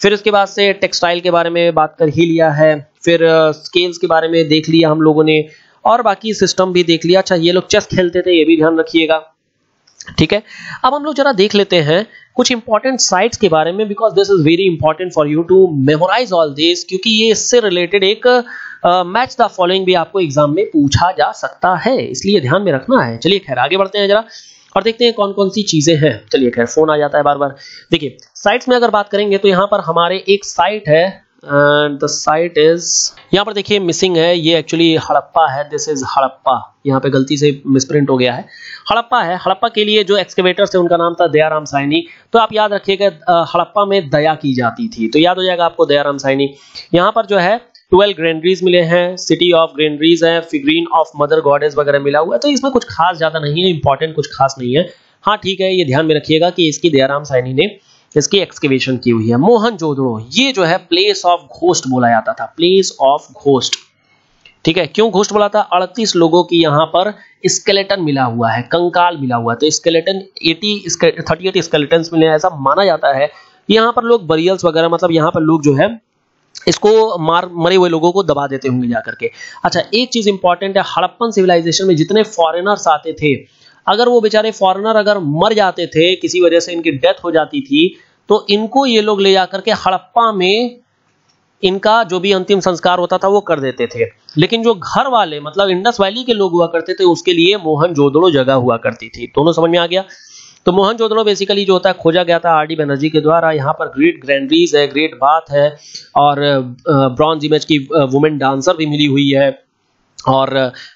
फिर उसके बाद से टेक्सटाइल के बारे में बात कर ही लिया है, फिर स्केल्स के बारे में देख लिया हम लोगों ने, और बाकी सिस्टम भी देख लिया। अच्छा ये लोग चेस खेलते थे, ये भी ध्यान रखिएगा, ठीक है? अब हम लोग जरा देख लेते हैं कुछ इंपॉर्टेंट साइट्स के बारे में because this is very important for you to memorise all this क्योंकि ये इससे रिलेटेड एक मैच द फॉलोइंग भी आपको एग्ज़ाम में पूछा जा सकता है, इसलिए ध्यान में रखना है। चलिए खैर, आगे बढ़ते हैं जरा। और देखते हैं कौन कौन सी चीज़ें हैं। चलिए खैर फ़ोन आ जाता है बार बार देखिए साइट्स में अगर बात करेंगे तो यहाँ पर हमारे एक साइट है एंड द साइट इज़ यहाँ पर देखिए मिसिंग है, ये एक्चुअली हड़प्पा है दिस इज़ हड़प्पा। यहाँ पे गलती से मिसप्रिंट हो गया है। हड़प्पा है, हड़प्पा के लिए जो एक्सकेवेटर थे, उनका नाम था दयाराम साइनी। तो आप याद रखिएगा हड़प्पा में दया की जाती थी। तो याद हो जाएगा आपको दयाराम साइनी। यहाँ पर जो है ट्वेल्व ग्रेनरीज मिले हैं, सिटी ऑफ़ ग्रेनरीज है, फिग्रीन ऑफ़ मदर गॉडेज वगैरह मिला हुआ है तो इसमें कुछ खास ज़्यादा नहीं है इंपॉर्टेंट कुछ खास नहीं है। हाँ ठीक है, ये ध्यान में रखिएगा कि इसकी दयाराम साइनी ने इसकी एक्सकेवेशन की हुई है। मोहन जोदड़ो, ये जो है प्लेस ऑफ़ घोस्ट बोला जाता था प्लेस ऑफ़ घोस्ट ठीक है, क्यों घोस्ट बोला था? अड़तीस लोगों की यहाँ पर स्केलेटन मिला हुआ है, कंकाल मिला हुआ है तो स्केलेटन 80 38 स्केलेटन मिले ऐसा माना जाता है। यहाँ पर लोग बरियल्स वगैरह मतलब यहाँ पर लोग जो है इसको मार, मरे हुए लोगों को दबा देते होंगे जाकर के। अच्छा एक चीज़ इंपॉर्टेंट है, हड़प्पन सिविलाइजेशन में जितने फॉरेनर्स आते थे, अगर वो बेचारे फॉरेनर अगर मर जाते थे, किसी वजह से इनकी डेथ हो जाती थी तो इनको ये लोग ले जाकर के हड़प्पा में इनका जो भी अंतिम संस्कार होता था, वो कर देते थे। लेकिन जो घर वाले मतलब इंडस वैली के लोग हुआ करते थे, उसके लिए मोहन जोदड़ो जगह हुआ करती थी। दोनों समझ में आ गया? तो मोहन जोदड़ो बेसिकली जो होता है, खोजा गया था आर डी बनर्जी के द्वारा। यहाँ पर ग्रेट ग्रैंडरीज है ग्रेट बाथ है, और ब्रॉन्ज इमेज की वुमेन डांसर भी मिली हुई है, और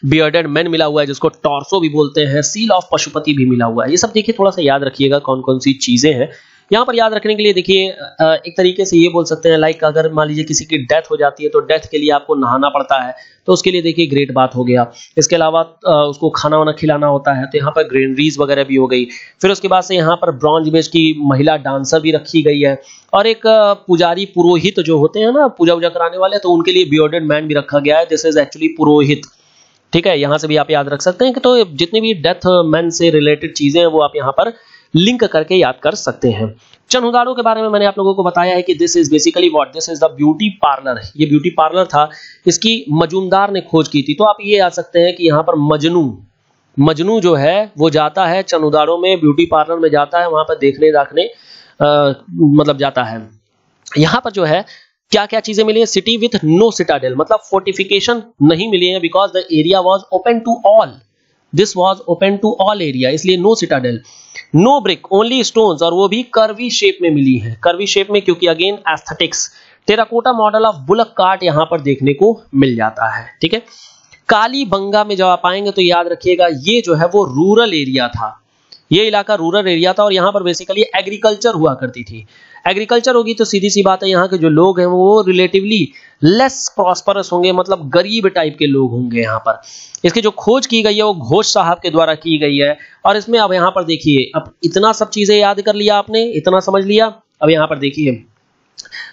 बियर्डेड मैन मिला हुआ है, जिसको टॉर्सो भी बोलते हैं सील ऑफ़ पशुपति भी मिला हुआ है। ये सब देखिए, थोड़ा सा याद रखिएगा कौन कौन सी चीज़ें हैं। यहाँ पर याद रखने के लिए देखिए एक तरीके से ये बोल सकते हैं लाइक अगर मान लीजिए किसी की डेथ हो जाती है तो डेथ के लिए आपको नहाना पड़ता है तो उसके लिए देखिए ग्रेट बात हो गया। इसके अलावा उसको खाना वाना खिलाना होता है तो यहाँ पर ग्रेनरीज वगैरह भी हो गई। फिर उसके बाद से यहाँ पर ब्रॉन्ज इमेज की महिला डांसर भी रखी गई है, और एक पुजारी पुरोहित जो होते हैं ना पूजा वूजा कराने वाले तो उनके लिए बियर्डेड मैन भी रखा गया है दिस इज़ एक्चुअली पुरोहित। ठीक है, यहाँ से भी आप याद रख सकते हैं कि तो जितनी भी डेथ मैन से रिलेटेड चीज़ें हैं, वो आप यहाँ पर लिंक करके याद कर सकते हैं। चनहुदारों के बारे में मैंने आप लोगों को बताया है कि this is basically what this is the beauty parlour ये ब्यूटी पार्लर था। इसकी मजूमदार ने खोज की थी। तो आप ये आ सकते हैं कि यहाँ पर मजनू मजनू जो है वो जाता है चनुदारों में ब्यूटी पार्लर में जाता है वहाँ पर देखने दाखने आ, मतलब जाता है। यहाँ पर जो है क्या क्या चीज़ें मिली है? सिटी विथ नो सिटाडेल मतलब फोर्टिफिकेशन नहीं मिली है because the area was open to all this was open to all area इसलिए no citadel no brick only stones और वो भी कर्वी शेप में मिली है। कर्वी शेप में क्योंकि again aesthetics terracotta model of bullock cart यहाँ पर देखने को मिल जाता है, ठीक है? काली बंगा में जब आप आएँगे तो याद रखिएगा, ये जो है वो रूरल एरिया था। ये इलाका रूरल एरिया था और यहाँ पर बेसिकली एग्रीकल्चर हुआ करती थी। एग्रीकल्चर होगी तो सीधी सी बात है यहाँ के जो लोग हैं वो रिलेटिवली लेस प्रॉस्परस होंगे मतलब गरीब टाइप के लोग होंगे यहाँ पर। इसकी जो खोज की गई है, वो घोष साहब के द्वारा की गई है। और इसमें अब यहाँ पर देखिए, अब इतना सब चीज़ें याद कर लिया आपने, इतना समझ लिया? अब यहाँ पर देखिए।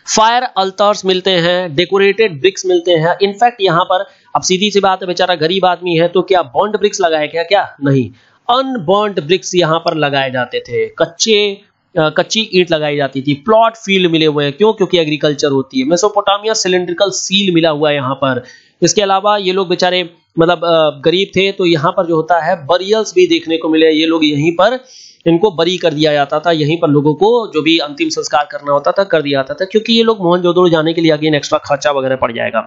फायर अल्टर्स मिलते हैं डेकोरेटेड ब्रिक्स मिलते हैं। इनफैक्ट यहाँ पर अब सीधी सी बात है, बेचारा गरीब आदमी है तो क्या बॉन्ड ब्रिक्स लगाए क्या? क्या? नहीं। अनबॉन्ड ब्रिक्स यहाँ पर लगाए जाते थे। कच्चे कच्ची ईट लगाई जाती थी। प्लॉट फ़ील्ड मिले हुए हैं। क्यों? क्योंकि एग्रीकल्चर होती है। मेसोपोटामिया सिलेंड्रिकल सील मिला हुआ है यहाँ पर। इसके अलावा ये लोग बेचारे मतलब गरीब थे तो यहाँ पर जो होता है बरियल्स भी देखने को मिले ये लोग यहीं पर इनको बरी कर दिया जाता था। यहीं पर लोगों को जो भी अंतिम संस्कार करना होता था, कर दिया जाता था। क्योंकि ये लोग मोहनजोदड़ो जाने के लिए अगेन एक्स्ट्रा खर्चा वगैरह पड़ जाएगा।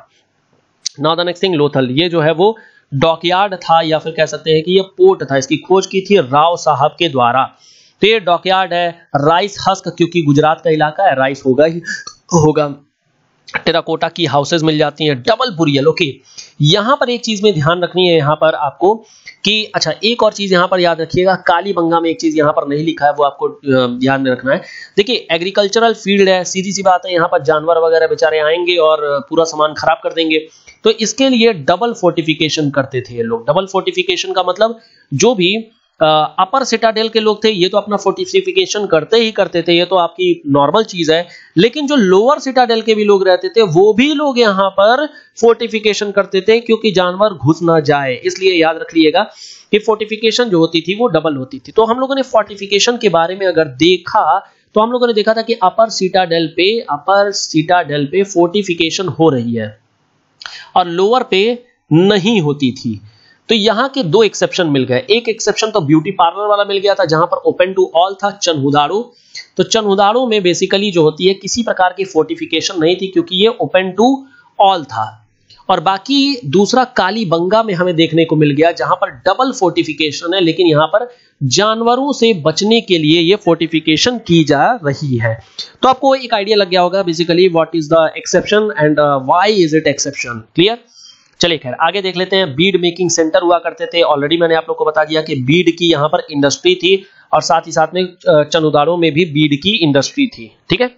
Now the next thing Lothal ये जो है वो डॉकयार्ड था या फिर कह सकते हैं कि ये पोर्ट था। इसकी खोज की थी राव साहब के द्वारा। ये डॉकयार्ड है राइस हस्क, क्योंकि गुजरात का इलाका है, राइस होगा ही, होगा। टेराकोटा की हाउसेज मिल जाती हैं, डबल बुरियल, ओके। यहाँ पर एक चीज़ में ध्यान रखनी है, यहाँ पर आपको कि अच्छा एक और चीज़ यहाँ पर याद रखिएगा काली बंगा में एक चीज़ यहाँ पर नहीं लिखा है, वो आपको ध्यान में रखना है। देखिए एग्रीकल्चरल फ़ील्ड है, सीधी सी बात है, यहाँ पर जानवर वगैरह बेचारे आएँगे और पूरा सामान खराब कर देंगे। तो इसके लिए डबल फोर्टिफिकेशन करते थे लोग। डबल फोर्टिफिकेशन का मतलब जो भी अपर सिटाडेल के लोग थे, ये तो अपना फोर्टिफिकेशन करते ही करते थे, ये तो आपकी नॉर्मल चीज़ है। लेकिन जो लोअर सिटाडेल के भी लोग रहते थे, वो भी लोग यहाँ पर फोर्टिफिकेशन करते थे, क्योंकि जानवर घुस ना जाए। इसलिए याद रख लिएगा कि फोर्टिफिकेशन जो होती थी, वो डबल होती थी। तो हम लोगों ने फोर्टिफिकेशन के बारे में अगर देखा तो हम लोगों ने देखा था कि अपर सीटाडेल पे, अपर सीटाडेल पे फोर्टिफिकेशन हो रही है। और लोअर पे नहीं होती थी। तो यहाँ के दो एक्सेप्शन मिल गए। एक एक्सेप्शन तो ब्यूटी पार्लर वाला मिल गया था, जहाँ पर ओपन टू ऑल था चनहुदाड़ो तो चनहुदाड़ो में बेसिकली जो होती है, किसी प्रकार की फोर्टिफिकेशन नहीं थी, क्योंकि ये ओपन टू ऑल था। और बाकी दूसरा काली बंगा में हमें देखने को मिल गया, जहाँ पर डबल फोर्टिफिकेशन है, लेकिन यहाँ पर जानवरों से बचने के लिए ये फोर्टिफिकेशन की जा रही है। तो आपको एक आइडिया लग गया होगा basically what is the exception and why is it exception clear चलिए खैर, आगे देख लेते हैं। बीड मेकिंग सेंटर हुआ करते थे। ऑलरेडी मैंने आप लोग को बता दिया कि बीड की यहाँ पर इंडस्ट्री थी और साथ ही साथ में चनुदारों में भी बीड की इंडस्ट्री थी। ठीक है?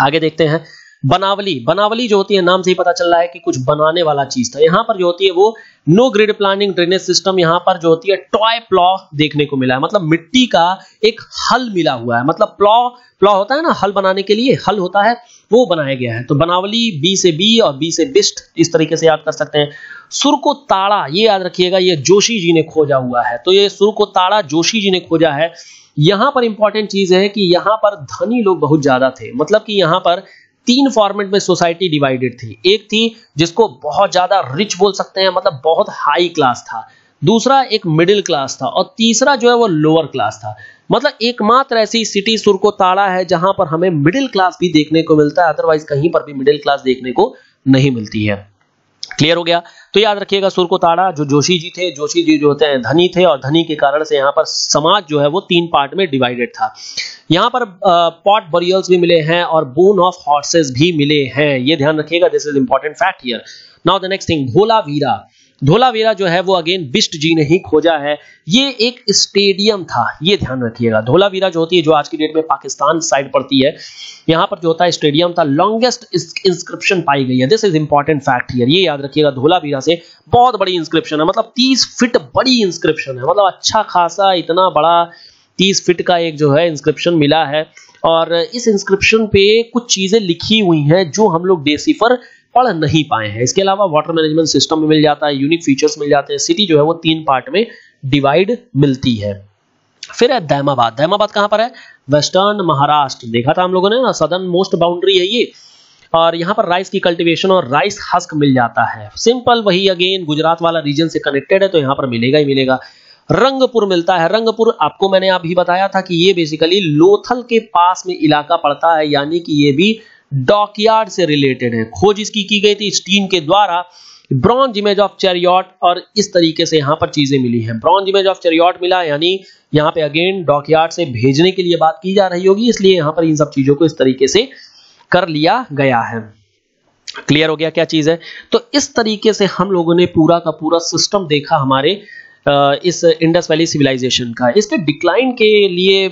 आगे देखते हैं। बनावली। बनावली जो होती है, नाम से ही पता चल रहा है कि कुछ बनाने वाला चीज़ था। यहाँ पर जो होती है, वो no grid planning drainage system यहाँ पर जो होती है टॉय प्लॉ देखने को मिला है। मतलब मिट्टी का एक हल मिला हुआ है। मतलब प्लॉ प्लॉ होता है ना, हल बनाने के लिए, हल होता है, वो बनाया गया है। तो बनावली, बी से बी और बी से बिस्ट, इस तरीके से याद कर सकते हैं। सुर को ताड़ा ये याद रखिएगा, ये जोशी जी ने खोजा हुआ है। तो ये सुर को ताड़ा जोशी जी ने खोजा है। यहाँ पर इंपॉर्टेंट चीज़ है कि यहाँ पर धनी लोग बहुत ज़्यादा थे। मतलब कि यहाँ पर तीन फॉर्मेट में सोसाइटी डिवाइडेड थी। एक थी, जिसको बहुत ज़्यादा रिच बोल सकते हैं मतलब बहुत हाई क्लास था। दूसरा एक मिडिल क्लास था और तीसरा जो है वो लोअर क्लास था। मतलब एकमात्र ऐसी सिटी सुर को ताड़ा है जहाँ पर हमें मिडिल क्लास भी देखने को मिलता है अदरवाइज़ कहीं पर भी मिडिल क्लास देखने को नहीं मिलती है। क्लियर हो गया? तो याद रखिएगा सुर को ताड़ा जो जोशी जी थे, जोशी जी जो होते हैं, धनी थे और धनी के कारण से यहाँ पर समाज जो है वो तीन पार्ट में डिवाइडेड था। यहाँ पर पॉट बरियल्स भी मिले हैं और बोन ऑफ़ हॉर्सेस भी मिले हैं। ये ध्यान रखिएगा this is important fact here now the next thing Dholavira. Dholavira जो है वो अगेन बिस्ट जी ने ही खोजा है। ये एक स्टेडियम था, ये ध्यान रखिएगा। धोलावीरा जो होती है, जो आज की डेट में पाकिस्तान साइड पड़ती है, यहाँ पर जो होता है स्टेडियम था लॉन्गेस्ट इंस्क्रिप्शन पाई गई है। This is important fact here ये याद रखिएगा, धोलावीरा से बहुत बड़ी इंस्क्रिप्शन है। मतलब तीस फिट बड़ी इंस्क्रिप्शन है। मतलब अच्छा खासा, इतना बड़ा तीस फिट का एक जो है इंस्क्रिप्शन मिला है। और इस इंस्क्रिप्शन पे कुछ चीज़ें लिखी हुई हैं, जो हम लोग डेसिफर पढ़ नहीं पाए हैं। इसके अलावा वाटर मैनेजमेंट सिस्टम में मिल जाता है यूनिक फीचर्स मिल जाते हैं। सिटी जो है वो तीन पार्ट में डिवाइड मिलती है। फिर है दैमाबाद दैमाबाद कहाँ पर है? वेस्टर्न महाराष्ट्र देखा था हम लोगों ने ना सदर्न मोस्ट बाउंड्री है ये। और यहाँ पर राइस की कल्टीवेशन और राइस हस्क मिल जाता है। सिंपल वही अगेन गुजरात वाला रीजन से कनेक्टेड है तो यहाँ पर मिलेगा ही मिलेगा। रंगपुर मिलता है। रंगपुर, आपको मैंने अभी बताया था कि ये बेसिकली लोथल के पास में इलाका पड़ता है, यानी कि ये भी डॉकयार्ड से रिलेटेड है। खोज इसकी की गई थी स्टीन के द्वारा। ब्रॉन्ज इमेज ऑफ़ चेरियट और इस तरीके से यहाँ पर चीज़ें मिली हैं। ब्रॉन्ज इमेज ऑफ़ चेरियट मिला, यानी यहाँ पे अगेन डॉकयार्ड से भेजने के लिए बात की जा रही होगी, इसलिए यहाँ पर इन सब चीज़ों को इस तरीके से कर लिया गया है। क्लियर हो गया क्या चीज़ है? तो इस तरीके से हम लोगों ने पूरा का पूरा सिस्टम देखा हमारे इस इंडस वैली सिविलाइजेशन का। इसके डिक्लाइन के लिए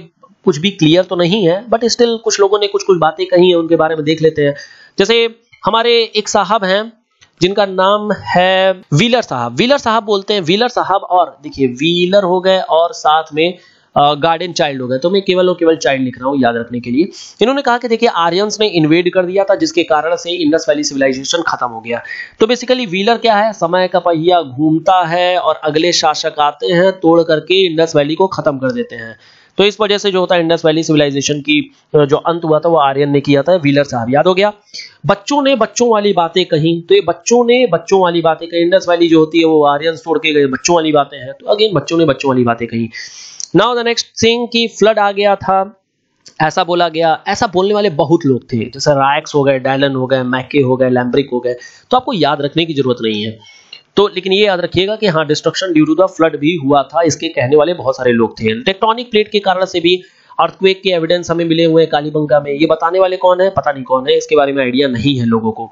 कुछ भी क्लियर तो नहीं है बट स्टिल कुछ लोगों ने कुछ कुछ बातें कही है, उनके बारे में देख लेते हैं। जैसे हमारे एक साहब हैं, जिनका नाम है व्हीलर साहब। व्हीलर साहब बोलते हैं व्हीलर साहब और, देखिए व्हीलर हो गए और साथ में गार्डन चाइल्ड हो गए। तो मैं केवल और केवल चाइल्ड लिख रहा हूँ, याद रखने के लिए। इन्होंने कहा कि, देखिए आर्यंस ने इन्वेड कर दिया था, जिसके कारण से इंडस वैली सिविलाइजेशन खत्म हो गया। तो बेसिकली व्हीलर क्या है? समय का पहिया घूमता है और अगले शासक आते हैं, तोड़ करके इंडस वैली को खत्म कर देते हैं। तो इस वजह से जो होता है इंडस वैली सिविलाइजेशन की जो अंत हुआ था, वो आर्यन ने किया था व्हीलर साहब याद हो गया? बच्चों ने बच्चों वाली बातें कही तो ये बच्चों ने बच्चों वाली बातें कही इंडस वैली जो होती है, वो आर्यन तोड़ के गए, बच्चों वाली बातें हैं। तो अगेन बच्चों ने बच्चों वाली बातें कही। नाउ द नेक्स्ट थिंग की फ्लड आ गया था, ऐसा बोला गया, ऐसा बोलने वाले बहुत लोग थे, जैसे रायक्स हो गए डायलन हो गए मैके हो गए लैम्ब्रिक हो गए। तो आपको याद रखने की ज़रूरत नहीं है। तो लेकिन ये याद रखिएगा कि हाँ destruction due to the flood भी हुआ था, इसके कहने वाले बहुत सारे लोग थे। टेक्टोनिक प्लेट के कारण से भी अर्थक्वेक के एविडेंस हमें मिले हुए हैं कालीबंगा में। ये बताने वाले कौन है? पता नहीं कौन है। इसके बारे में आइडिया नहीं है लोगों को।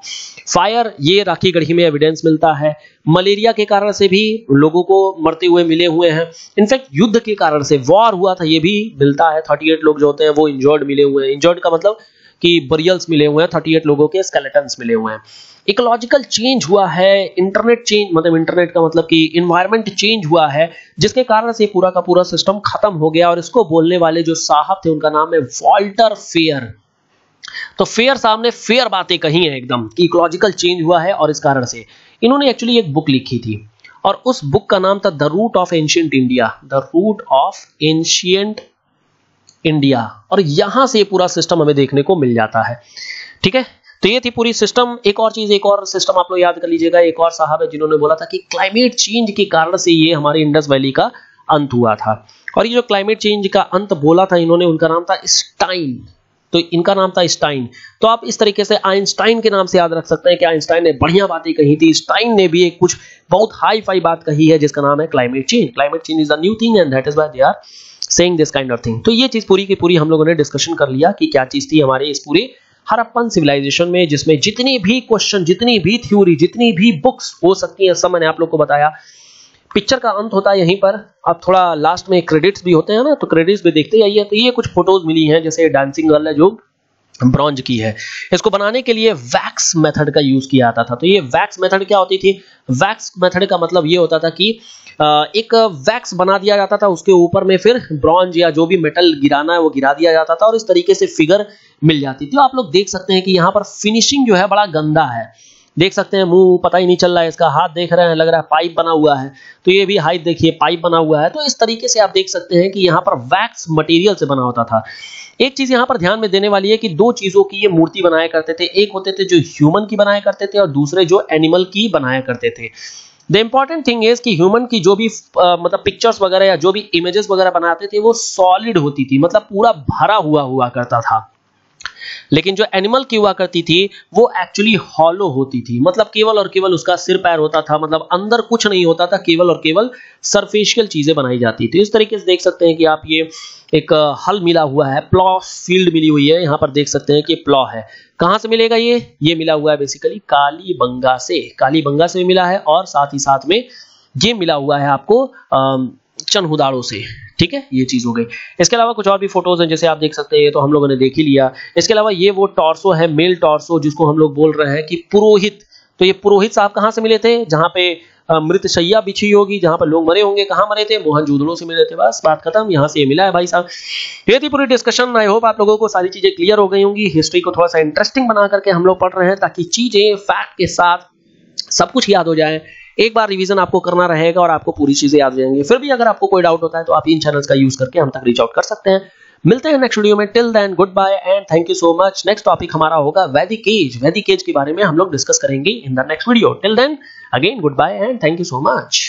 फायर ये राखी गढ़ी में एविडेंस मिलता है। मलेरिया के कारण से भी लोगों को मरते हुए मिले हुए हैं। इनफैक्ट युद्ध के कारण से वॉर हुआ था, ये भी मिलता है। 38 लोग जो होते हैं, वो इंजर्ड मिले हुए हैं। इंजर्ड का मतलब कि बरियल्स मिले हुए हैं। 38 लोगों के स्केलेटन्स मिले हुए हैं। इकोलॉजिकल चेंज हुआ है इंटरनेट चेंज मतलब इंटरनेट का मतलब कि इन्वायरमेंट चेंज हुआ है, जिसके कारण से पूरा का पूरा सिस्टम खत्म हो गया और इसको बोलने वाले जो साहब थे, उनका नाम है वॉल्टर फेयर। तो फेयर साहब ने फेयर बातें कही हैं एकदम, कि इकोलॉजिकल चेंज हुआ है और इस कारण से। इन्होंने एक्चुअली एक बुक लिखी थी, और उस बुक का नाम था the root of ancient India the root of ancient India और यहाँ से पूरा सिस्टम हमें देखने को मिल जाता है। ठीक है? तो ये थी पूरी सिस्टम एक और चीज़, एक और सिस्टम आप लोग याद कर लीजिएगा। एक और साहब है जिन्होंने बोला था कि क्लाइमेट चेंज के कारण से ये हमारे इंडस वैली का अंत हुआ था। और ये जो क्लाइमेट चेंज का अंत बोला था इन्होंने, उनका नाम था स्टाइन तो इनका नाम था स्टाइन तो आप इस तरीके से आइंस्टाइन के नाम से याद रख सकते हैं कि आइंस्टाइन ने बढ़िया बातें कही थी। स्टाइन ने भी एक कुछ बहुत हाई फाई बात कही है, जिसका नाम है climate change climate change is a new thing and that is why they are saying this kind of thing तो ये चीज़ पूरी की पूरी हम लोगों ने डिस्कशन कर लिया कि क्या चीज़ थी हमारे इस पूरे हरप्पन सिविलाइजेशन में, जिसमें जितनी भी क्वेश्चन जितनी भी थ्योरी जितनी भी बुक्स हो सकती है, सब मैंने आप लोग को बताया। पिक्चर का अंत होता है यहीं पर। अब थोड़ा लास्ट में क्रेडिट्स भी होते हैं ना तो क्रेडिट्स भी देखते जाइए तो ये कुछ फ़ोटोज़ मिली हैं, जैसे डांसिंग गर्ल है जो ब्रॉन्ज की है। इसको बनाने के लिए वैक्स मेथड का यूज़ किया जाता था। तो ये वैक्स मेथड क्या होती थी? वैक्स मेथड का मतलब ये होता था कि एक वैक्स बना दिया जाता था, उसके ऊपर में फिर ब्रॉन्ज या जो भी मेटल गिराना है, वो गिरा दिया जाता था और इस तरीके से फिगर मिल जाती थी। तो आप लोग देख सकते हैं कि यहाँ पर फिनिशिंग जो है बड़ा गंदा है। देख सकते हैं, मुँह पता ही नहीं चल रहा है, इसका हाथ देख रहे हैं, लग रहा है पाइप बना हुआ है। तो ये भी हाइट देखिए, पाइप बना हुआ है। तो इस तरीके से आप देख सकते हैं कि यहाँ पर वैक्स मटेरियल से बना होता था। एक चीज़ यहाँ पर ध्यान में देने वाली है कि दो चीज़ों की ये मूर्ति बनाया करते थे। एक होते थे जो ह्यूमन की बनाया करते थे और दूसरे जो एनिमल की बनाया करते थे। द इंपॉर्टेंट थिंग इज़ कि ह्यूमन की जो भी आ, मतलब पिक्चर्स वगैरह या जो भी इमेजेस वगैरह बनाते थे वो सॉलिड होती थी मतलब पूरा भरा हुआ हुआ करता था। लेकिन जो एनिमल की हुआ करती थी वो एक्चुअली हॉलो होती थी। मतलब केवल और केवल उसका सिर पैर होता था मतलब अंदर कुछ नहीं होता था केवल और केवल सरफेशियल चीज़ें बनाई जाती थी। इस तरीके से देख सकते हैं कि आप ये एक हल मिला हुआ है प्लॉ फ़ील्ड मिली हुई है। यहाँ पर देख सकते हैं कि प्लॉ है। कहाँ से मिलेगा ये? ये मिला हुआ है बेसिकली काली बंगा से। काली बंगा से मिला है और साथ ही साथ में ये मिला हुआ है आपको चनहुदाड़ों से। ठीक है? ये चीज़ हो गई। इसके अलावा कुछ और भी फ़ोटोज़ हैं, जैसे आप देख सकते हैं तो हम लोगों ने देख ही लिया। इसके अलावा ये वो टॉर्सो है मेल टॉर्सो जिसको हम लोग बोल रहे हैं कि पुरोहित। तो ये पुरोहित साहब कहाँ से मिले थे? जहाँ पे मृत शैया बिछी होगी, जहाँ पर लोग मरे होंगे। कहाँ मरे थे? मोहन जूदड़ों से मिले थे बस। बात खत्म, यहाँ से मिला है भाई साहब। ये थी पूरी डिस्कशन आई होप आप लोगों को सारी चीज़ें क्लियर हो गई होंगी। हिस्ट्री को थोड़ा सा इंटरेस्टिंग बना करके हम लोग पढ़ रहे हैं, ताकि चीज़ें फैक्ट के साथ सब कुछ याद हो जाए। एक बार रिवीजन आपको करना रहेगा और आपको पूरी चीज़ें याद जाएँगी फिर भी अगर आपको कोई डाउट होता है तो आप इन चैनल्स का यूज़ करके हम तक रीच आउट कर सकते हैं। मिलते हैं नेक्स्ट वीडियो में. Till then good bye and thank you so much next topic हमारा होगा वैदिक एज वैदिक एज के बारे में हम लोग डिस्कस करेंगे in the next video till then again good bye and thank you so much